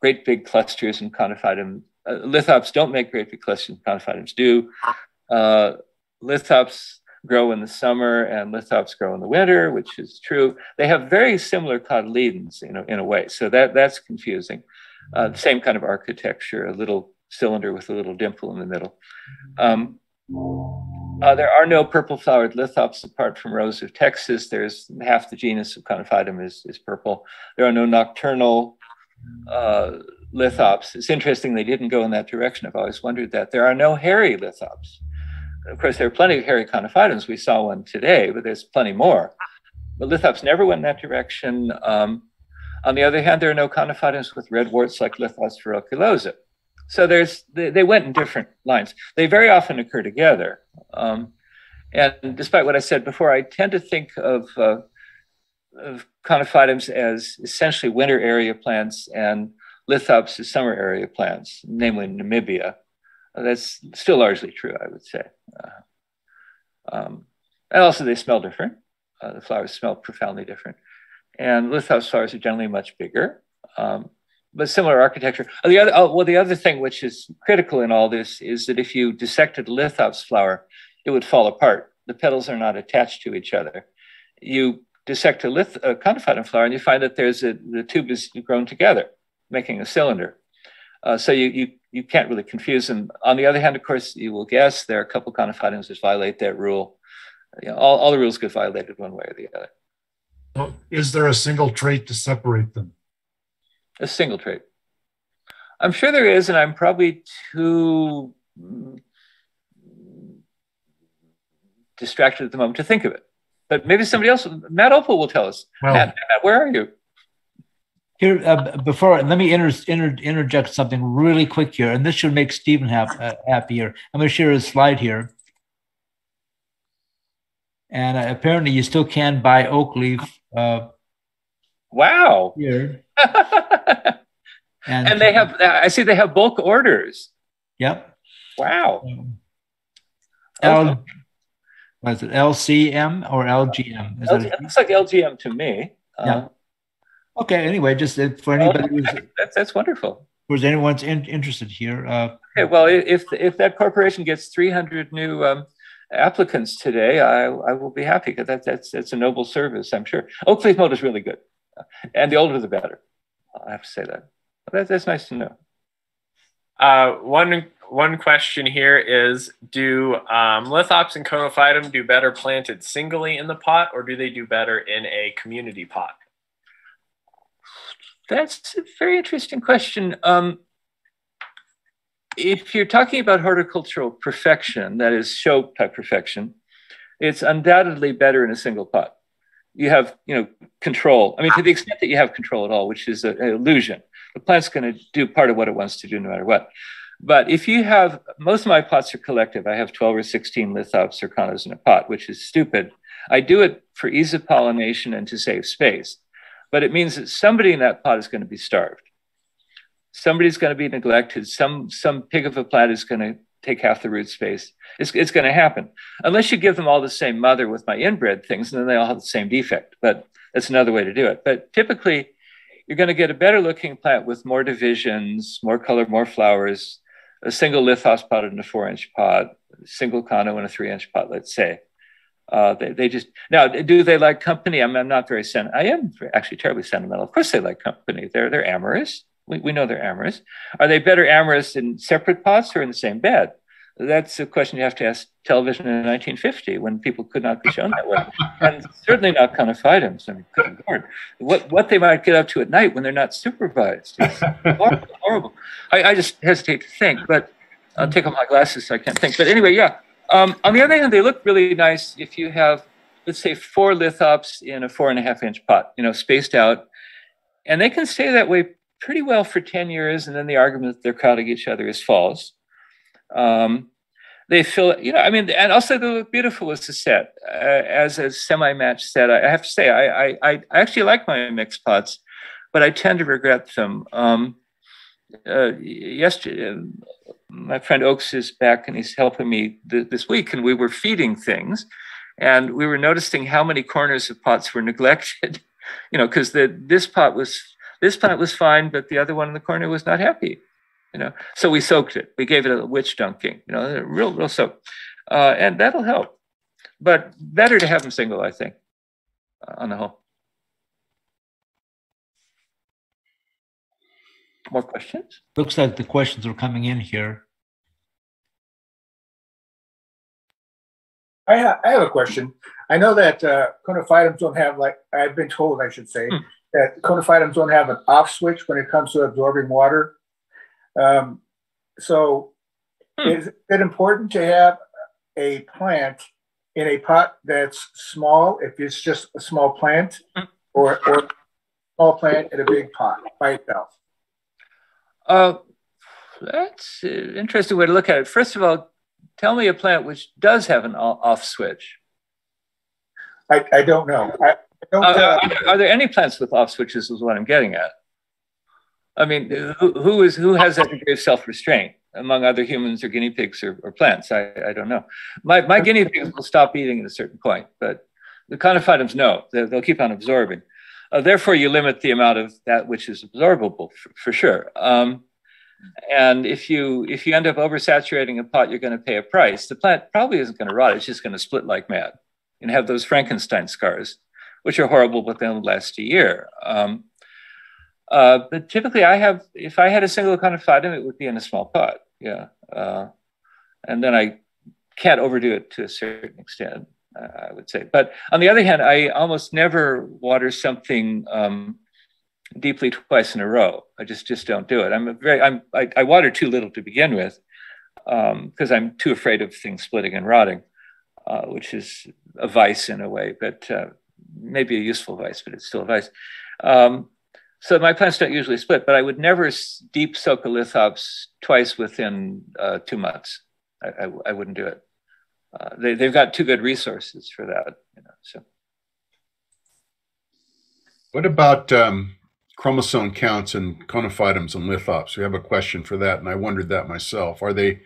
great big clusters and conophytum. Uh, lithops don't make great big clusters, and conophytums do. Uh, lithops grow in the summer and lithops grow in the winter, which is true. They have very similar cotyledons you know, in a way. So that, that's confusing. Uh, same kind of architecture, a little cylinder with a little dimple in the middle. Um, uh, there are no purple flowered lithops apart from Rose of Texas. There's half the genus of Conophytum is, is purple. There are no nocturnal uh, lithops. It's interesting they didn't go in that direction. I've always wondered that. There are no hairy lithops of course, there are plenty of hairy conophytums. We saw one today, but there's plenty more. The lithops never went in that direction. Um, on the other hand, there are no conophytums with red warts like Lithops verruculosa. So there's they, they, went in different lines. They very often occur together. Um, and despite what I said before, I tend to think of, uh, of conophytums as essentially winter area plants and lithops to summer area plants, namely Namibia. That's still largely true, I would say. Uh, um, and also, they smell different. Uh, the flowers smell profoundly different. And lithops flowers are generally much bigger, um, but similar architecture. Uh, the other, oh, well, the other thing which is critical in all this is that if you dissected lithops flower, it would fall apart. The petals are not attached to each other. You dissect a, lith, a flower and you find that there's a, the tube is grown together, making a cylinder. Uh, so you, you, you can't really confuse them. On the other hand, of course, you will guess there are a couple of conophytums that violate that rule. You know, all, all the rules get violated one way or the other. So is there a single trait to separate them? A single trait. I'm sure there is, and I'm probably too mm, distracted at the moment to think of it. But maybe somebody else, Matt Opel will tell us. Well, Matt, Matt, where are you? Here, uh, before let me inter, inter, interject something really quick here, and this should make Stephen happy, uh, happy here. I'm going to share a slide here. And uh, apparently, you still can buy oak leaf. Uh, wow. Here. and, [LAUGHS] and they have, I see they have bulk orders. Yep. Wow. Um, okay was it LCM or LGM? Is it looks like LGM to me. Yeah. Uh, okay. Anyway, just for anybody who's that's that's wonderful. Was anyone's in, interested here? Uh, okay. Well, if if that corporation gets 300 new um, applicants today, I I will be happy because that, that's that's a noble service. I'm sure. Oak leaf mold is really good, and the older the better. I have to say that. That, that's nice to know. Uh, one one question here is: Do um, lithops and conophytum do better planted singly in the pot, or do they do better in a community pot? That's a very interesting question. Um, if you're talking about horticultural perfection, that is show perfection, it's undoubtedly better in a single pot. You have, you know, control. I mean, to the extent that you have control at all, which is an illusion the plant's going to do part of what it wants to do no matter what. But if you have, most of my pots are collective. I have 12 or 16 lithops or in a pot, which is stupid. I do it for ease of pollination and to save space. But it means that somebody in that pot is going to be starved. Somebody's going to be neglected. Some, some pig of a plant is going to take half the root space. It's, it's going to happen. Unless you give them all the same mother with my inbred things, and then they all have the same defect. But that's another way to do it. But typically, you're going to get a better looking plant with more divisions, more color, more flowers, a single lithos pot in a four inch pot, single cono in a three inch pot, let's say. Uh, they, they just now do they like company? I'm, I'm not very sen- I am actually terribly sentimental. Of course they like company. They're they're amorous. We, we know they're amorous. Are they better amorous in separate pots or in the same bed? That's a question you have to ask television in 1950 when people could not be shown that way. and certainly not conophytums. I mean, good Lord. What, what they might get up to at night when they're not supervised. It's horrible. horrible. I, I just hesitate to think, but I'll take off my glasses so I can't think. But anyway, yeah. Um, on the other hand, they look really nice if you have, let's say, four lithops in a four and a half inch pot, you know, spaced out. And they can stay that way pretty well for 10 years. And then the argument that they're crowding each other is false. Um, they feel, you know, I mean, and also they look beautiful as a set, uh, as a semi match set. I, I, have to say, I, I, I actually like my mixed pots, but I tend to regret them. Um, uh, yesterday, my friend Oakes is back and he's helping me th- this week, and we were feeding things, and we were noticing how many corners of pots were [LAUGHS] neglected. you know, because this pot was this plant was fine, but the other one in the corner was not happy you know. So we soaked it. We gave it a witch dunking, you know, real, real soak, uh, and that'll help. But better to have them single, I think, uh, on the whole. More questions? Looks like the questions are coming in here. I, ha- I have a question. I know that uh, don't have, like, I've been told, I should say, hmm. that conophytums don't have an off switch when it comes to absorbing water. Um, so, hmm. is it important to have a plant in a pot that's small if it's just a small plant, hmm. or or small plant in a big pot by itself? Uh, that's an interesting way to look at it. First of all, tell me a plant which does have an off switch. I, I don't know. I, don't, uh, uh, are, are, there any plants with off switches? Is what I'm getting at. I mean, who, who is who has that degree of self-restraint among other humans or guinea pigs or, or plants? I, I don't know. My, my guinea pigs will stop eating at a certain point, but the conophytums, no, they'll, they'll keep on absorbing. Uh, therefore, you limit the amount of that which is absorbable for, for sure. Um, and if you if you end up oversaturating a pot, you're going to pay a price. The plant probably isn't going to rot; it's just going to split like mad and have those Frankenstein scars, which are horrible, but they only last a year. Um, uh, but typically, I have if I had a single conophytum, it would be in a small pot. Yeah, uh, and then I can't overdo it to a certain extent. I would say. But on the other hand, I almost never water something um, deeply twice in a row. I just just don't do it. I'm a very I'm I, I water too little to begin with because um, I'm too afraid of things splitting and rotting, uh, which is a vice in a way, but uh, maybe a useful vice, but it's still a vice. Um, so my plants don't usually split, but I would never deep soak a lithops twice within uh, two months. I, I, I, wouldn't do it. Uh, they, they've got two good resources for that. You know, so. What about um, chromosome counts in conophytums and lithops? We have a question for that, and I wondered that myself. Are they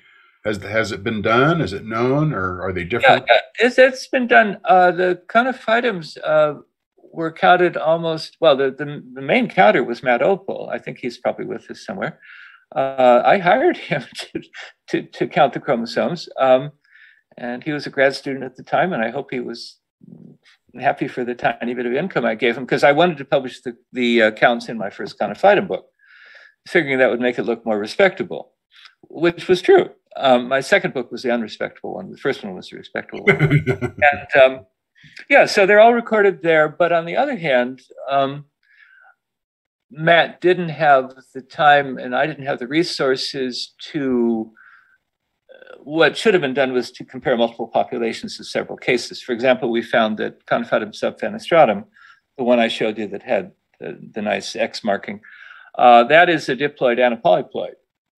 has has it been done? Is it known, or are they different? Yeah, it's, it's been done. Uh, the conophytums uh, were counted almost. Well, the, the, the main counter was Matt Opel. I think he's probably with us somewhere. Uh, I hired him [LAUGHS] to, to, to count the chromosomes, um, and he was a grad student at the time, and I hope he was happy for the tiny bit of income I gave him because I wanted to publish the, the uh, counts in my first conophytum book, figuring that would make it look more respectable, which was true. Um, my second book was the unrespectable one. The first one was the respectable one. [LAUGHS] and um, yeah, so they're all recorded there. But on the other hand, um, Matt didn't have the time and I didn't have the resources to what should have been done was to compare multiple populations of several cases. For example, we found that Conophytum subfenestratum, the one I showed you that had the, the nice X marking, uh, that is a diploid and a polyploid.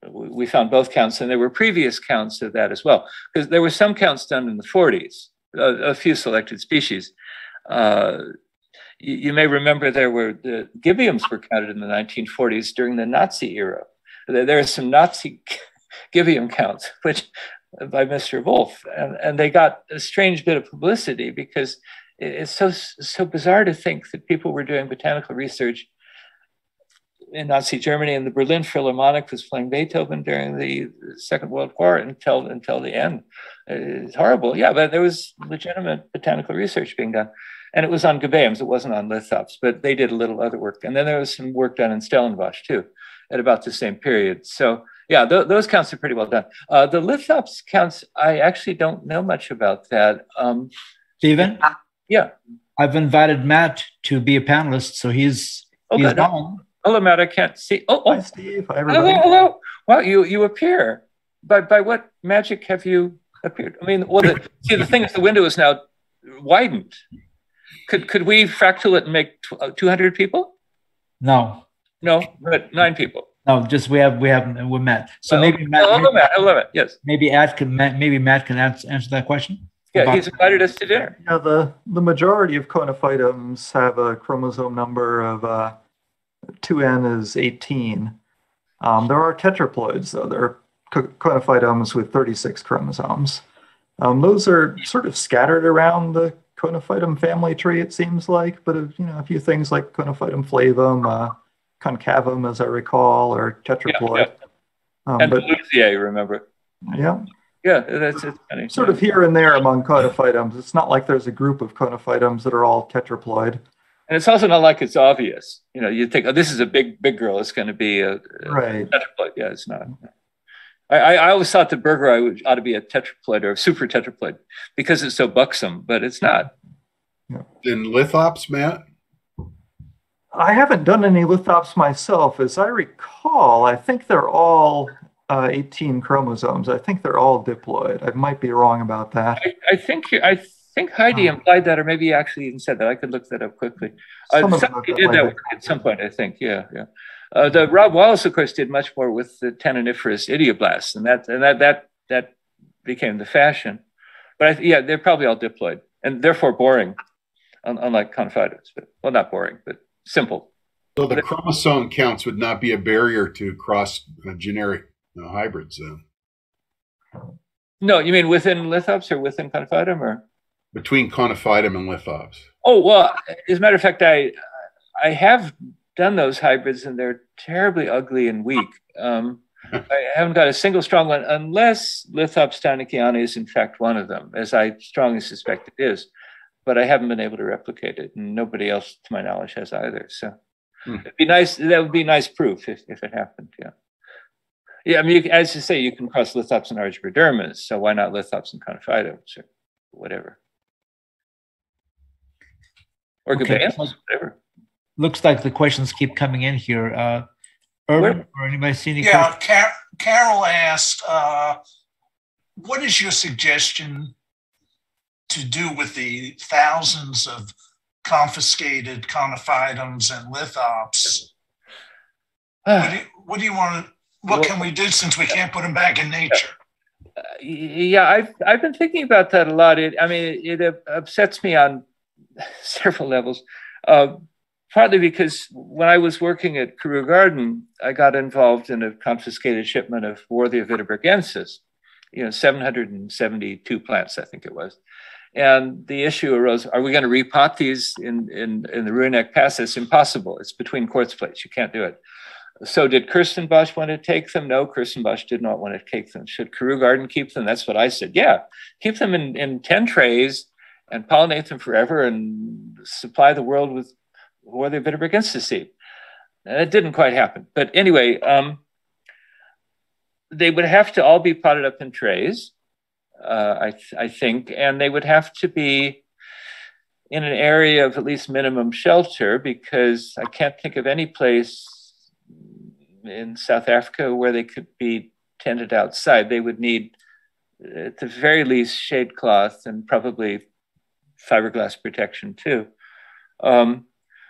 We found both counts, and there were previous counts of that as well, because there were some counts done in the 40s, a, a few selected species. Uh, you, you, may remember there were the gibbaeums were counted in the 1940s during the Nazi era. There, there are some Nazi gibbaeum counts, which by Mr. Wolf, and, and they got a strange bit of publicity because it's so so bizarre to think that people were doing botanical research in Nazi Germany, and the Berlin Philharmonic was playing Beethoven during the Second World War until until the end. It's horrible, yeah, but there was legitimate botanical research being done, and it was on gibbaeums. It wasn't on lithops, but they did a little other work, and then there was some work done in Stellenbosch too, at about the same period. So yeah, th- those counts are pretty well done. Uh, the lithops counts, I actually don't know much about that. Um, Stephen? Yeah. I've invited Matt to be a panelist, so he's oh, he's on. Hello, Matt. I can't see. Oh, oh. Hi, Steve. Hi, everybody. Hello, hello. Wow, you you appear. By by what magic have you appeared? I mean, well, the, see, the thing is, the window is now widened. Could could we fractal it and make uh, two hundred people? No. No, but nine people. No, just we have we have we met. So oh, maybe Matt. I love Matt. I love it. Yes. Maybe Matt can maybe Matt can answer, answer that question. Yeah, he's invited us to dinner. Yeah, the the majority of conophytums have a chromosome number of uh, 2n is 18. Um, there are tetraploids though. There are conophytums with 36 chromosomes. Um, those are sort of scattered around the conophytum family tree, it seems like, but you know a few things like conophytum flavum. Uh, concavum, as I recall, or tetraploid. Yeah, yeah. Um, and but, Lucier, remember? Yeah. Yeah, that's it. Sort of here and there among conophytums. It's not like there's a group of conophytums that are all tetraploid. And it's also not like it's obvious. You know, you think, oh, this is a big, big girl. It's going to be a, a right. tetraploid. Yeah, it's not. I, I always thought the burgeri ought to be a tetraploid or a super tetraploid because it's so buxom, but it's not. Yeah. In lithops, Matt? I haven't done any lithops myself. As I recall, I think they're all uh, 18 chromosomes. I think they're all diploid. I might be wrong about that. I, I think I think Heidi um, implied that, or maybe he actually even said that. I could look that up quickly. Uh, somebody did that at some point, I think. Yeah, yeah. Uh, the Rob Wallace, of course, did much more with the tanniniferous idioblasts, and that and that that that became the fashion. But I, yeah, they're probably all diploid, and therefore boring, unlike conophytums. But well, not boring, but simple. So the chromosome counts would not be a barrier to cross uh, generic uh, hybrids then? No, you mean within lithops or within conophytum or? Between conophytum and lithops. Oh, well, as a matter of fact, I, I have done those hybrids and they're terribly ugly and weak. Um, [LAUGHS] I haven't got a single strong one unless Lithops steineckiana is in fact one of them, as I strongly suspect it is. But I haven't been able to replicate it, and nobody else, to my knowledge, has either. So hmm. it'd be nice. That would be nice proof if, if it happened. Yeah. Yeah, I mean, you, as you say, you can cross lithops and argyrodermas, so why not lithops and conophytums or whatever? Or okay. whatever. Looks like the questions keep coming in here. Uh, Irvin, or anybody see any Yeah, Car- Carol asked, uh, what is your suggestion to do with the thousands of confiscated conophytums and lithops? what, do you, what do you want to, what well, can we do since we can't put them back in nature? Uh, yeah, I've, I've been thinking about that a lot. It, I mean, it, it upsets me on [LAUGHS] several levels. Uh, partly because when I was working at Carew Garden, I got involved in a confiscated shipment of Haworthia wittenbergensis, you know, 772 plants, I think it was. And the issue arose, are we going to repot these in, in, in the Rooinek Pass? It's impossible. It's between quartz plates. You can't do it. So did Kirstenbosch want to take them? No, Kirstenbosch did not want to take them. Should Carew Garden keep them? That's what I said. Yeah, keep them in, in 10 trays and pollinate them forever and supply the world with or the Wittenberg Institute. It didn't quite happen. But anyway, um, they would have to all be potted up in trays, uh, I, th- I think, and they would have to be in an area of at least minimum shelter because I can't think of any place in South Africa where they could be tended outside. They would need, at the very least, shade cloth and probably fiberglass protection too. Um,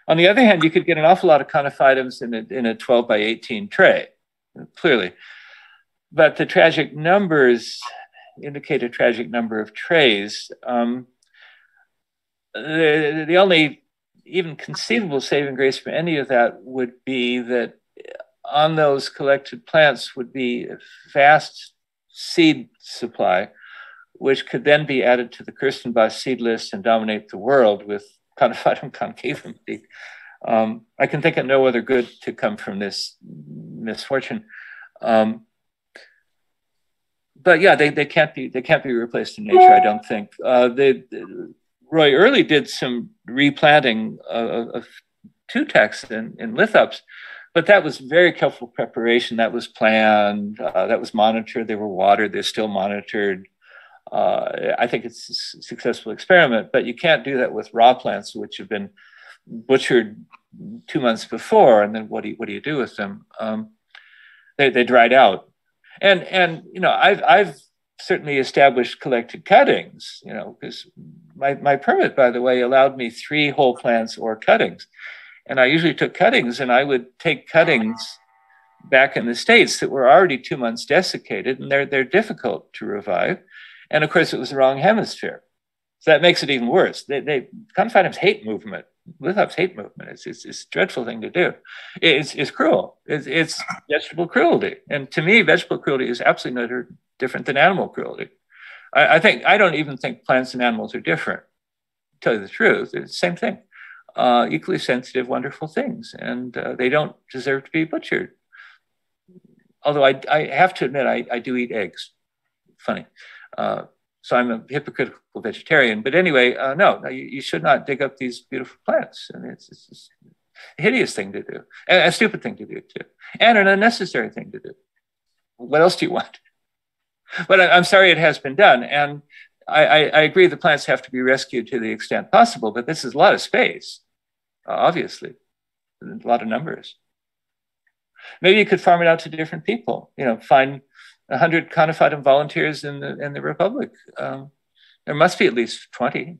on the other hand, you could get an awful lot of conophytums in a, in a 12 by 18 tray, clearly. But the tragic numbers indicate a tragic number of trays. Um, the, the only even conceivable saving grace for any of that would be that on those collected plants would be a vast seed supply, which could then be added to the Kirstenbosch seed list and dominate the world with Conophytum concavum. [LAUGHS] Um, I can think of no other good to come from this misfortune. Um, but yeah, they, they can't be they can't be replaced in nature. I don't think. Uh, they, Roy Early did some replanting of, of in, in lithops, but that was very careful preparation. That was planned. Uh, that was monitored. They were watered. They're still monitored uh, I think it's a successful experiment, but you can't do that with raw plants, which have been butchered two months before. And then what do you, what do you do with them? Um, they, they dried out. And, and, you know, I've, I've certainly established collected cuttings, you know, because my, my permit, by the way, allowed me three whole plants or cuttings. And I usually took cuttings and I would take cuttings back in the States that were already two months desiccated and they're, they're difficult to revive. And of course, it was the wrong hemisphere. So that makes it even worse. They, they hate movement. Lithops hate movement. It's, it's, it's, a dreadful thing to do. It's, it's cruel. It's, it's vegetable cruelty. And to me, vegetable cruelty is absolutely no different than animal cruelty. I, I, think I don't even think plants and animals are different. To tell you the truth, it's the same thing. Uh, equally sensitive, wonderful things, and uh, they don't deserve to be butchered. Although I, I have to admit, I, I do eat eggs. Funny. Uh, so I'm a hypocritical vegetarian. But anyway, uh, no, you, you, should not dig up these beautiful plants. And it's, it's, a hideous thing to do, and a stupid thing to do too, and an unnecessary thing to do. What else do you want? [LAUGHS] But I, am sorry it has been done, and I, I, I, agree the plants have to be rescued to the extent possible. But this is a lot of space, uh, obviously, a lot of numbers. Maybe you could farm it out to different people. You know, find 100 conophytum volunteers in the, in the Republic. Um, there must be at least 20.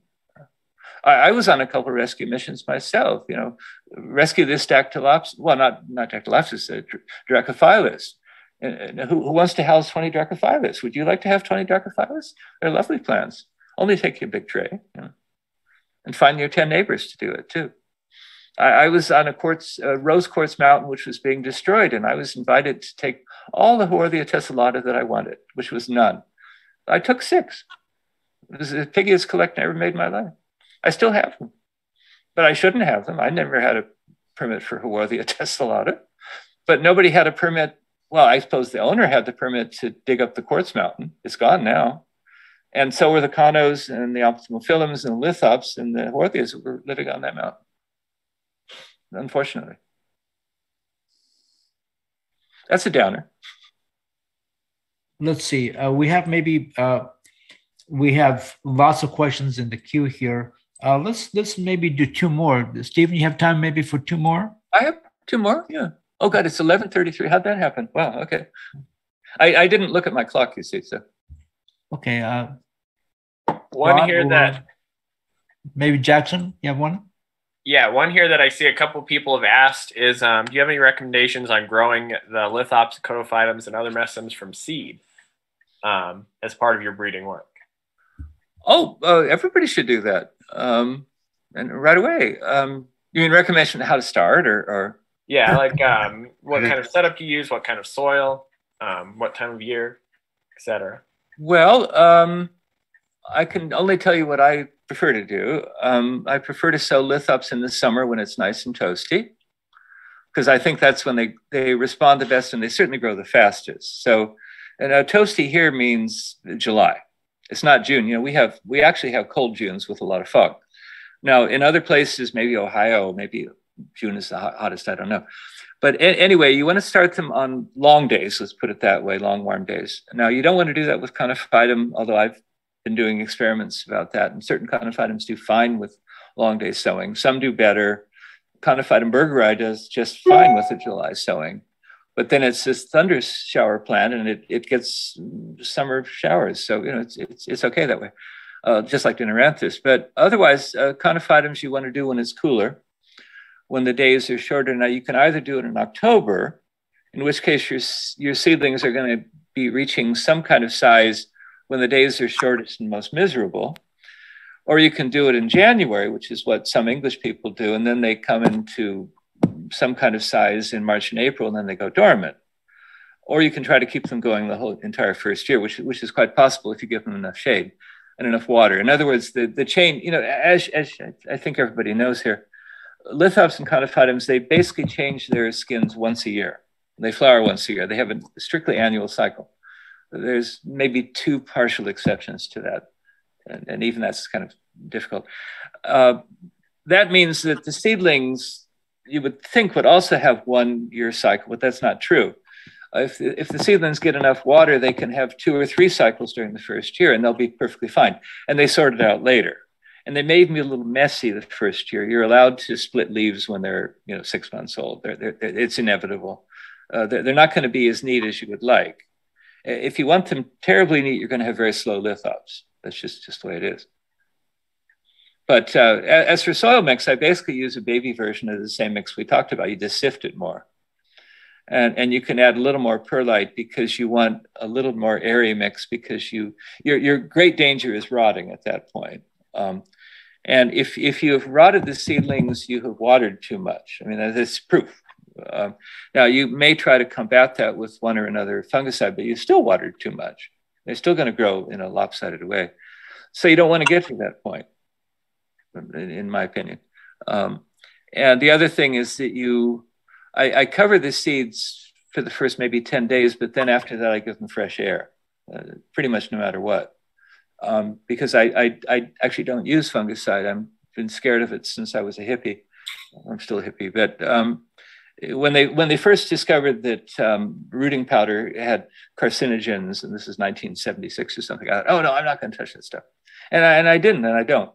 I, I, was on a couple of rescue missions myself, you know, rescue this Dactylopsis, well, not, not Dactylopsis, uh, Dracophilus. And, and who, who, wants to house 20 Dracophilus? Would you like to have 20 Dracophilus? They're lovely plants. Only take you a big tray, you know, and find your 10 neighbors to do it too. I, I was on a quartz, uh, rose quartz mountain, which was being destroyed, and I was invited to take all the Haworthia tessellata that I wanted, which was none. I took six. It was the piggiest collection I ever made in my life. I still have them, but I shouldn't have them. I never had a permit for Haworthia tessellata, but nobody had a permit. Well, I suppose the owner had the permit to dig up the quartz mountain. It's gone now. And so were the conos and the ophthalmophyllums and the lithops and the Haworthias that were living on that mountain, unfortunately. That's a downer. Let's see. Uh, we have maybe uh, we have lots of questions in the queue here. Uh, let's let's maybe do two more. Stephen, you have time maybe for two more? I have two more. Yeah. Oh God, it's eleven thirty-three. How'd that happen? Wow. Okay. I, I didn't look at my clock. You see, so. Okay. Uh, one Rod here that maybe Jackson. You have one. Yeah, one here that I see a couple people have asked is, um, do you have any recommendations on growing the lithops, conophytums, and other mesembs from seed um, as part of your breeding work? Oh, uh, everybody should do that, um, and right away. Um, you mean recommendation how to start, or, or? Yeah, like um, what [LAUGHS] kind of setup you use, what kind of soil, um, what time of year, etc. Well, um, I can only tell you what I prefer to do. Um, I prefer to sow lithops in the summer when it's nice and toasty, because I think that's when they, they respond the best and they certainly grow the fastest. So, and a toasty here means July. It's not June. You know, we have we actually have cold Junes with a lot of fog. Now, in other places, maybe Ohio, maybe June is the hottest. I don't know. But anyway, you want to start them on long days. Let's put it that way, long warm days. Now, you don't want to do that with conophytum, although I've been doing experiments about that. And certain conophytums do fine with long day sowing. Some do better. Conophytum bergeri does just fine with the July sowing. But then it's this thunder shower plant and it, it gets summer showers. So, you know, it's, it's, it's okay that way, uh, just like Dinteranthus. But otherwise, uh, conophytums you want to do when it's cooler, when the days are shorter. Now, you can either do it in October, in which case your, your seedlings are going to be reaching some kind of size when the days are shortest and most miserable. Or you can do it in January, which is what some English people do, and then they come into some kind of size in March and April, and then they go dormant. Or you can try to keep them going the whole entire first year, which, which is quite possible if you give them enough shade and enough water. In other words, the, the chain, you know, as, as I think everybody knows here, lithops and conophytums, they basically change their skins once a year. They flower once a year. They have a strictly annual cycle. There's maybe two partial exceptions to that. And, and even that's kind of difficult. Uh, that means that the seedlings you would think would also have one year cycle, but that's not true. If the, if the seedlings get enough water, they can have two or three cycles during the first year and they'll be perfectly fine. And they sort it out later. And they may be a little messy the first year. You're allowed to split leaves when they're you know six months old. They're, they're, it's inevitable. Uh, they're, they're not going to be as neat as you would like. If you want them terribly neat, you're going to have very slow lithops. That's just, just the way it is. But uh, as for soil mix, I basically use a baby version of the same mix we talked about. You just sift it more. And, and you can add a little more perlite because you want a little more airy mix because you your, your great danger is rotting at that point. Um, and if, if you have rotted the seedlings, you have watered too much. I mean, that's proof. Um, now, you may try to combat that with one or another fungicide, but you still watered too much. They're still going to grow in a lopsided way. So you don't want to get to that point, in my opinion. Um, and the other thing is that you, I, I, cover the seeds for the first maybe 10 days, but then after that, I give them fresh air, uh, pretty much no matter what. Um, because I, I, I, actually don't use fungicide. I've been scared of it since I was a hippie. I'm still a hippie, but um, when they when they first discovered that um, rooting powder had carcinogens, and this is 1976 or something, I thought, oh no, I'm not going to touch that stuff, and I, and I didn't, and I don't,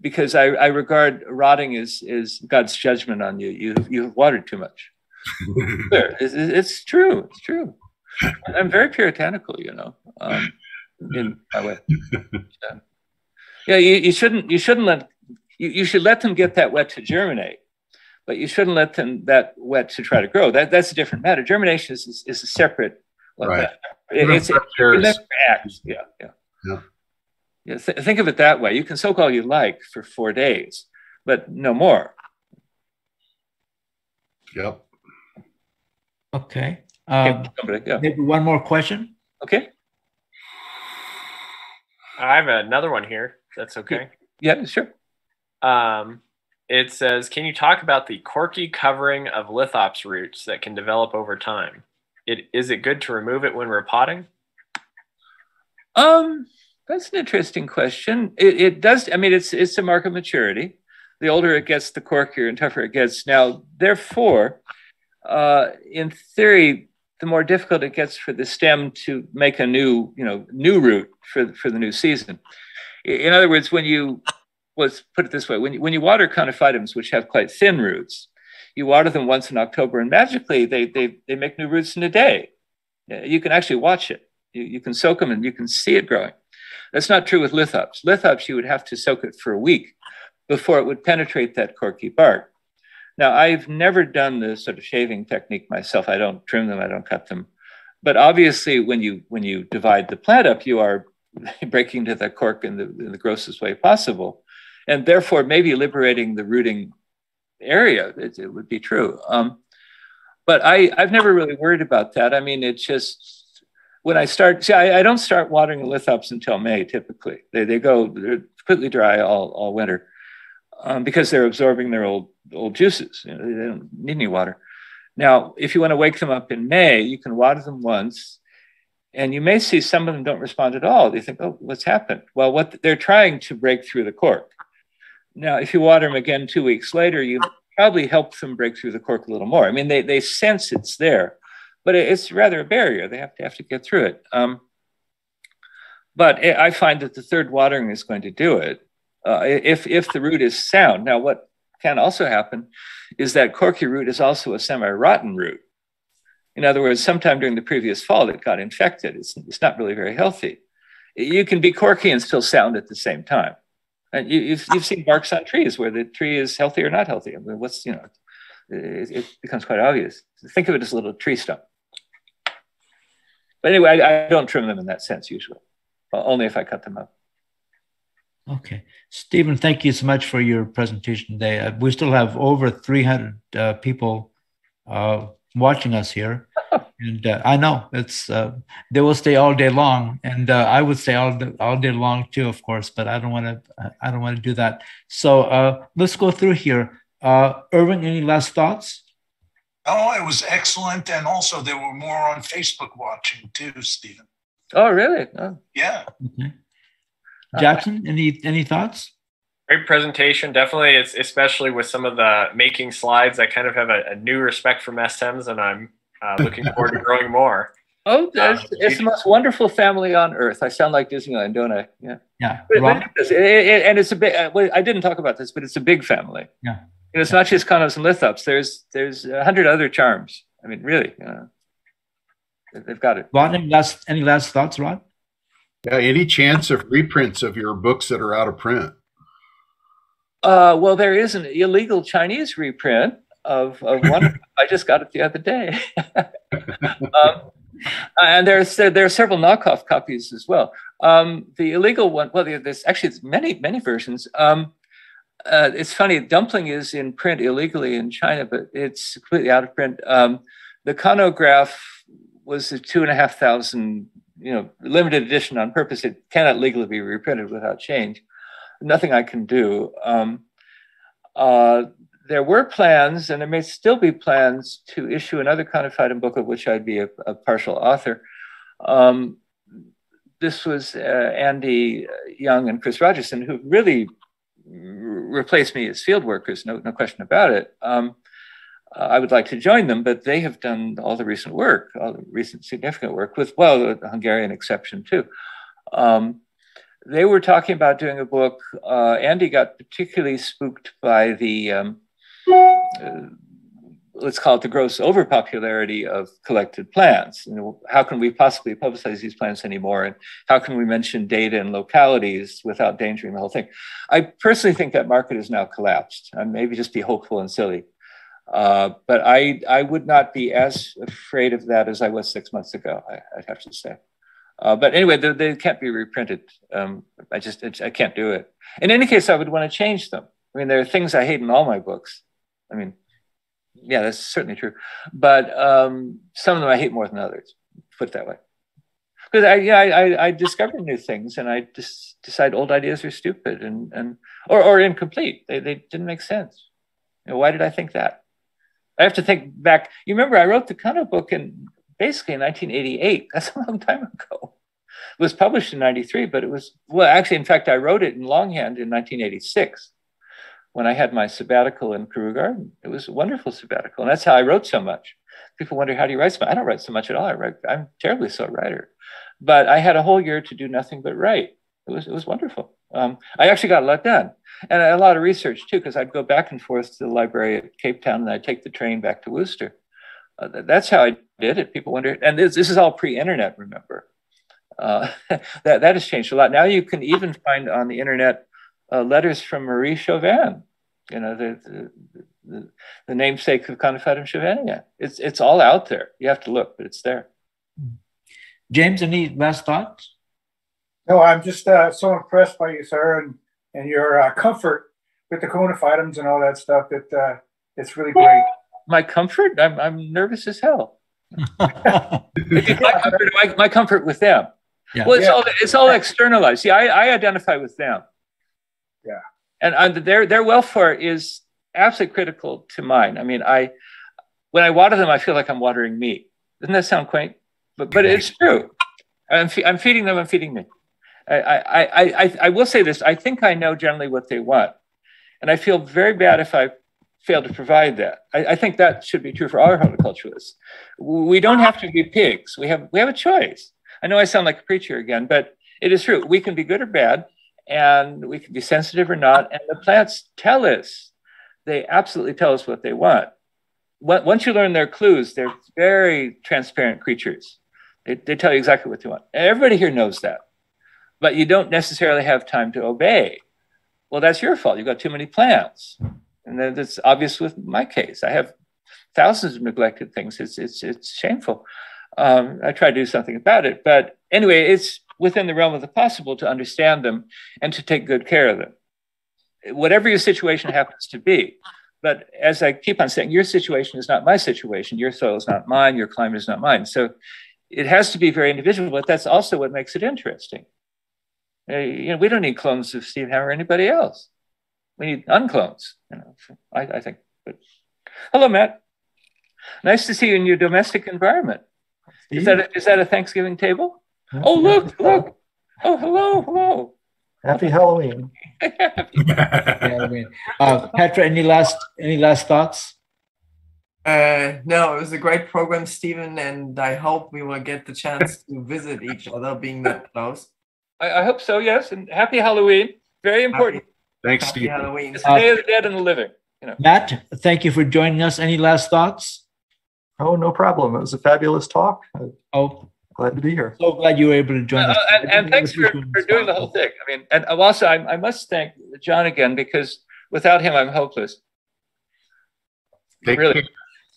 because I, I regard rotting as is God's judgment on you. You you have watered too much. [LAUGHS] it's, it's, true. It's true. I'm very puritanical, you know, um, in my way. Yeah, [LAUGHS] yeah you, you shouldn't you shouldn't let you, you should let them get that wet to germinate but you shouldn't let them that wet to try to grow. That that's a different matter. Germination is is, is a separate. Right. It, it's, it, it never acts. Yeah, yeah. Yeah. yeah th- think of it that way. You can soak all you like for four days, but no more. Yep. Okay. Um, yeah. maybe one more question. Okay. I have another one here. That's okay. Yeah, sure. Um, it says, can you talk about the corky covering of lithops roots that can develop over time? It, is it good to remove it when repotting? Um, that's an interesting question. It, it does. I mean, it's it's a mark of maturity. The older it gets, the corkier and tougher it gets. Now, therefore, uh, in theory, the more difficult it gets for the stem to make a new, you know, new root for for the new season. In other words, when you let's put it this way: when you, when you water conophytums, which have quite thin roots, you water them once in October, and magically they they they make new roots in a day. You can actually watch it. You, you can soak them and you can see it growing. That's not true with lithops. Lithops, you would have to soak it for a week before it would penetrate that corky bark. Now, I've never done the sort of shaving technique myself. I don't trim them, I don't cut them. But obviously, when you when you divide the plant up, you are [LAUGHS] breaking to the cork in the, in the grossest way possible, and therefore maybe liberating the rooting area. It, it would be true. Um, but I I've never really worried about that. I mean, it's just when I start, see, I, I, don't start watering lithops until May typically. They, they go, they're completely dry all, all winter um, because they're absorbing their old, old juices. You know, they don't need any water. Now, if you want to wake them up in May, you can water them once and you may see some of them don't respond at all. They think, oh, what's happened? Well, what they're trying to break through the cork. Now, if you water them again two weeks later, you probably help them break through the cork a little more. I mean, they, they sense it's there but it's rather a barrier. They have to have to get through it. Um, but I find that the third watering is going to do it uh, if if the root is sound. Now, what can also happen is that corky root is also a semi-rotten root. In other words, sometime during the previous fall, it got infected. It's, it's not really very healthy. You can be corky and still sound at the same time. And you, have you've, you've seen barks on trees where the tree is healthy or not healthy. I mean, what's, you know, it, it becomes quite obvious. Think of it as a little tree stump. But anyway, I, I, don't trim them in that sense usually, only if I cut them up. Okay. Stephen, thank you so much for your presentation today. Uh, we still have over 300 uh, people uh, watching us here. [LAUGHS] and uh, I know it's uh, they will stay all day long, and uh, I would stay all day, all day long too, of course. But I don't want to. I don't want to do that. So let's go through here. Irving, any last thoughts? Oh, it was excellent. And also, there were more on Facebook watching too, Stephen. Oh, really? Oh. Yeah. Okay. Jackson, any any thoughts? Great presentation. Definitely, it's especially with some of the making slides. I kind of have a, a new respect for stems, and I'm uh, looking [LAUGHS] forward to growing more. Oh, it's, it's, the most wonderful family on earth. I sound like Disneyland, don't I? Yeah. Yeah. But, it, it, and it's a big. Uh, I didn't talk about this, but it's a big family. Yeah. And it's not just conos and lithops. There's there's a hundred other charms. I mean, really, uh, they've got it. Rod, any last any last thoughts, Rod? Yeah, any chance of reprints of your books that are out of print? Uh, well, there is an illegal Chinese reprint of, of one. I just got it the other day. [LAUGHS] um, and there's there, there, are several knockoff copies as well. Um, the illegal one, well, there's actually many many versions. Um, uh, it's funny, Dumpling is in print illegally in China, but it's completely out of print. Um, the Conograph was a two and a half thousand, you know, limited edition on purpose. It cannot legally be reprinted without change. Nothing I can do. Um, uh, there were plans, and there may still be plans to issue another kind of conophytum book of which I'd be a, a partial author. Um, this was uh, Andy Young and Chris Rodgerson, who really replaced me as field workers, no, no question about it. Um, uh, I would like to join them, but they have done all the recent work, all the recent significant work, with, well, the Hungarian exception too. Um, they were talking about doing a book. Uh, Andy got particularly spooked by the um, uh, let's call it the gross overpopularity of collected plants. You know, how can we possibly publicize these plants anymore? And how can we mention data and localities without endangering the whole thing? I personally think that market has now collapsed. I maybe just be hopeful and silly. Uh, but I, I would not be as afraid of that as I was six months ago, I, would have to say. Uh, but anyway, they, they, can't be reprinted. Um, I just, I can't do it. In any case, I would want to change them. I mean, there are things I hate in all my books. I mean, yeah, that's certainly true. But um, some of them I hate more than others. Put it that way. Because I, yeah, I, I, discover new things, and I just decide old ideas are stupid and and or or incomplete. They they didn't make sense. You know, why did I think that? I have to think back. You remember I wrote the Kano book in basically in 1988. [LAUGHS] That's a long time ago. It was published in 93, but it was well, actually, in fact, I wrote it in longhand in 1986 when I had my sabbatical in Karoo Garden. It was a wonderful sabbatical. And that's how I wrote so much. People wonder, how do you write so much? I don't write so much at all. I write, I'm terribly slow writer. But I had a whole year to do nothing but write. It was, it was wonderful. Um, I actually got a lot done. And a lot of research too, because I'd go back and forth to the library at Cape Town and I'd take the train back to Worcester. Uh, that's how I did it. People wonder, and this, this is all pre-internet, remember. Uh, [LAUGHS] that, that has changed a lot. Now you can even find on the internet uh, letters from Marie Chauvin, you know, the, the, the, the namesake of Conophytum Chauviniana. It's, it's all out there. You have to look, but it's there. James, any last thoughts? No, I'm just uh, so impressed by you, sir, and, and your uh, comfort with the conophytums and all that stuff. That uh, it's really great. My comfort? I'm, I'm nervous as hell. [LAUGHS] my, comfort, my, my, comfort with them. Yeah. Well, it's yeah. all it's all externalized. See, I, I identify with them. Yeah and uh, their their welfare is absolutely critical to mine. I mean, I when I water them, I feel like I'm watering me. Doesn't that sound quaint? But but it's true. I'm, fe- I'm feeding them. I'm feeding me. I, I, I, I will say this. I think I know generally what they want, and I feel very bad if I fail to provide that. I, I think that should be true for all horticulturalists. We don't have to be pigs. We have we have a choice. I know I sound like a preacher again, but it is true. We can be good or bad and we can be sensitive or not. And the plants tell us, they absolutely tell us what they want. Once you learn their clues, they're very transparent creatures. They, they tell you exactly what they want. Everybody here knows that, but you don't necessarily have time to obey. Well, that's your fault. You've got too many plants. And that's obvious with my case. I have thousands of neglected things. It's, it's, it's shameful. Um, I try to do something about it. But anyway, it's within the realm of the possible to understand them and to take good care of them, whatever your situation happens to be. But as I keep on saying, your situation is not my situation. Your soil is not mine. Your climate is not mine. So it has to be very individual, but that's also what makes it interesting. Uh, you know, we don't need clones of Steve Hammer or anybody else. We need unclones. You know, I, I think. But hello, Matt. Nice to see you in your domestic environment. Is that a, is that a Thanksgiving table? Oh, look, [LAUGHS] look. Oh, hello, hello. Happy Halloween. Happy [LAUGHS] Halloween. Uh, Petra, any last any last thoughts? Uh, no, it was a great program, Stephen, and I hope we will get the chance to visit each other, being that close. I, I hope so. Yes, and happy Halloween. Very important. Happy, Thanks, happy Steve. Halloween. It's the Day uh, of the Dead and the Living. You know. Matt, thank you for joining us. Any last thoughts? Oh, no problem. It was a fabulous talk. Oh, glad to be here. So glad you were able to join uh, us. And, and thanks for, for doing the whole thing. I mean, and also I, I must thank John again because without him, I'm hopeless. Take really.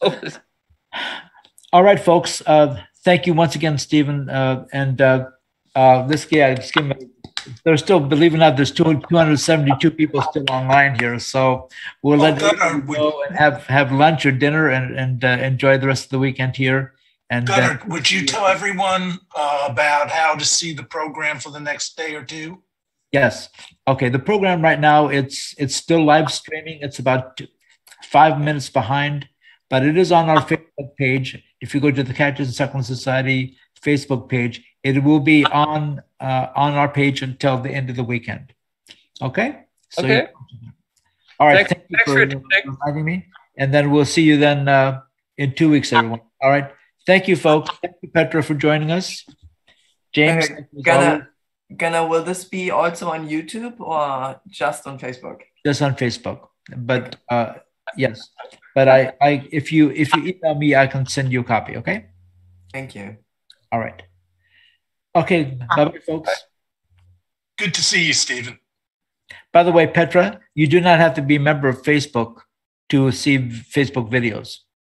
[LAUGHS] All right, folks. Uh, thank you once again, Stephen. Uh, and uh, uh, this guy, just give me, there's still, believe it or not, there's two, 272 people still online here. So we'll let them go and have, have lunch or dinner and, and uh, enjoy the rest of the weekend here. And Gunnar, would you tell everyone uh, about how to see the program for the next day or two? Yes. Okay. The program right now it's it's still live streaming. It's about five minutes behind, but it is on our Facebook page. If you go to the Cactus and Succulent Society Facebook page, it will be on uh, on our page until the end of the weekend. Okay. So okay. All right. Thanks, thank you for, for reminding me. And then we'll see you then uh, in two weeks, everyone. All right. Thank you, folks. Thank you, Petra, for joining us. James, Gunnar, Gunnar, will this be also on YouTube or just on Facebook? Just on Facebook. But uh, yes, but I, I, if you if you email me, I can send you a copy. Okay. Thank you. All right. Okay. Ah. Bye, bye, folks. Good to see you, Stephen. By the way, Petra, you do not have to be a member of Facebook to see Facebook videos.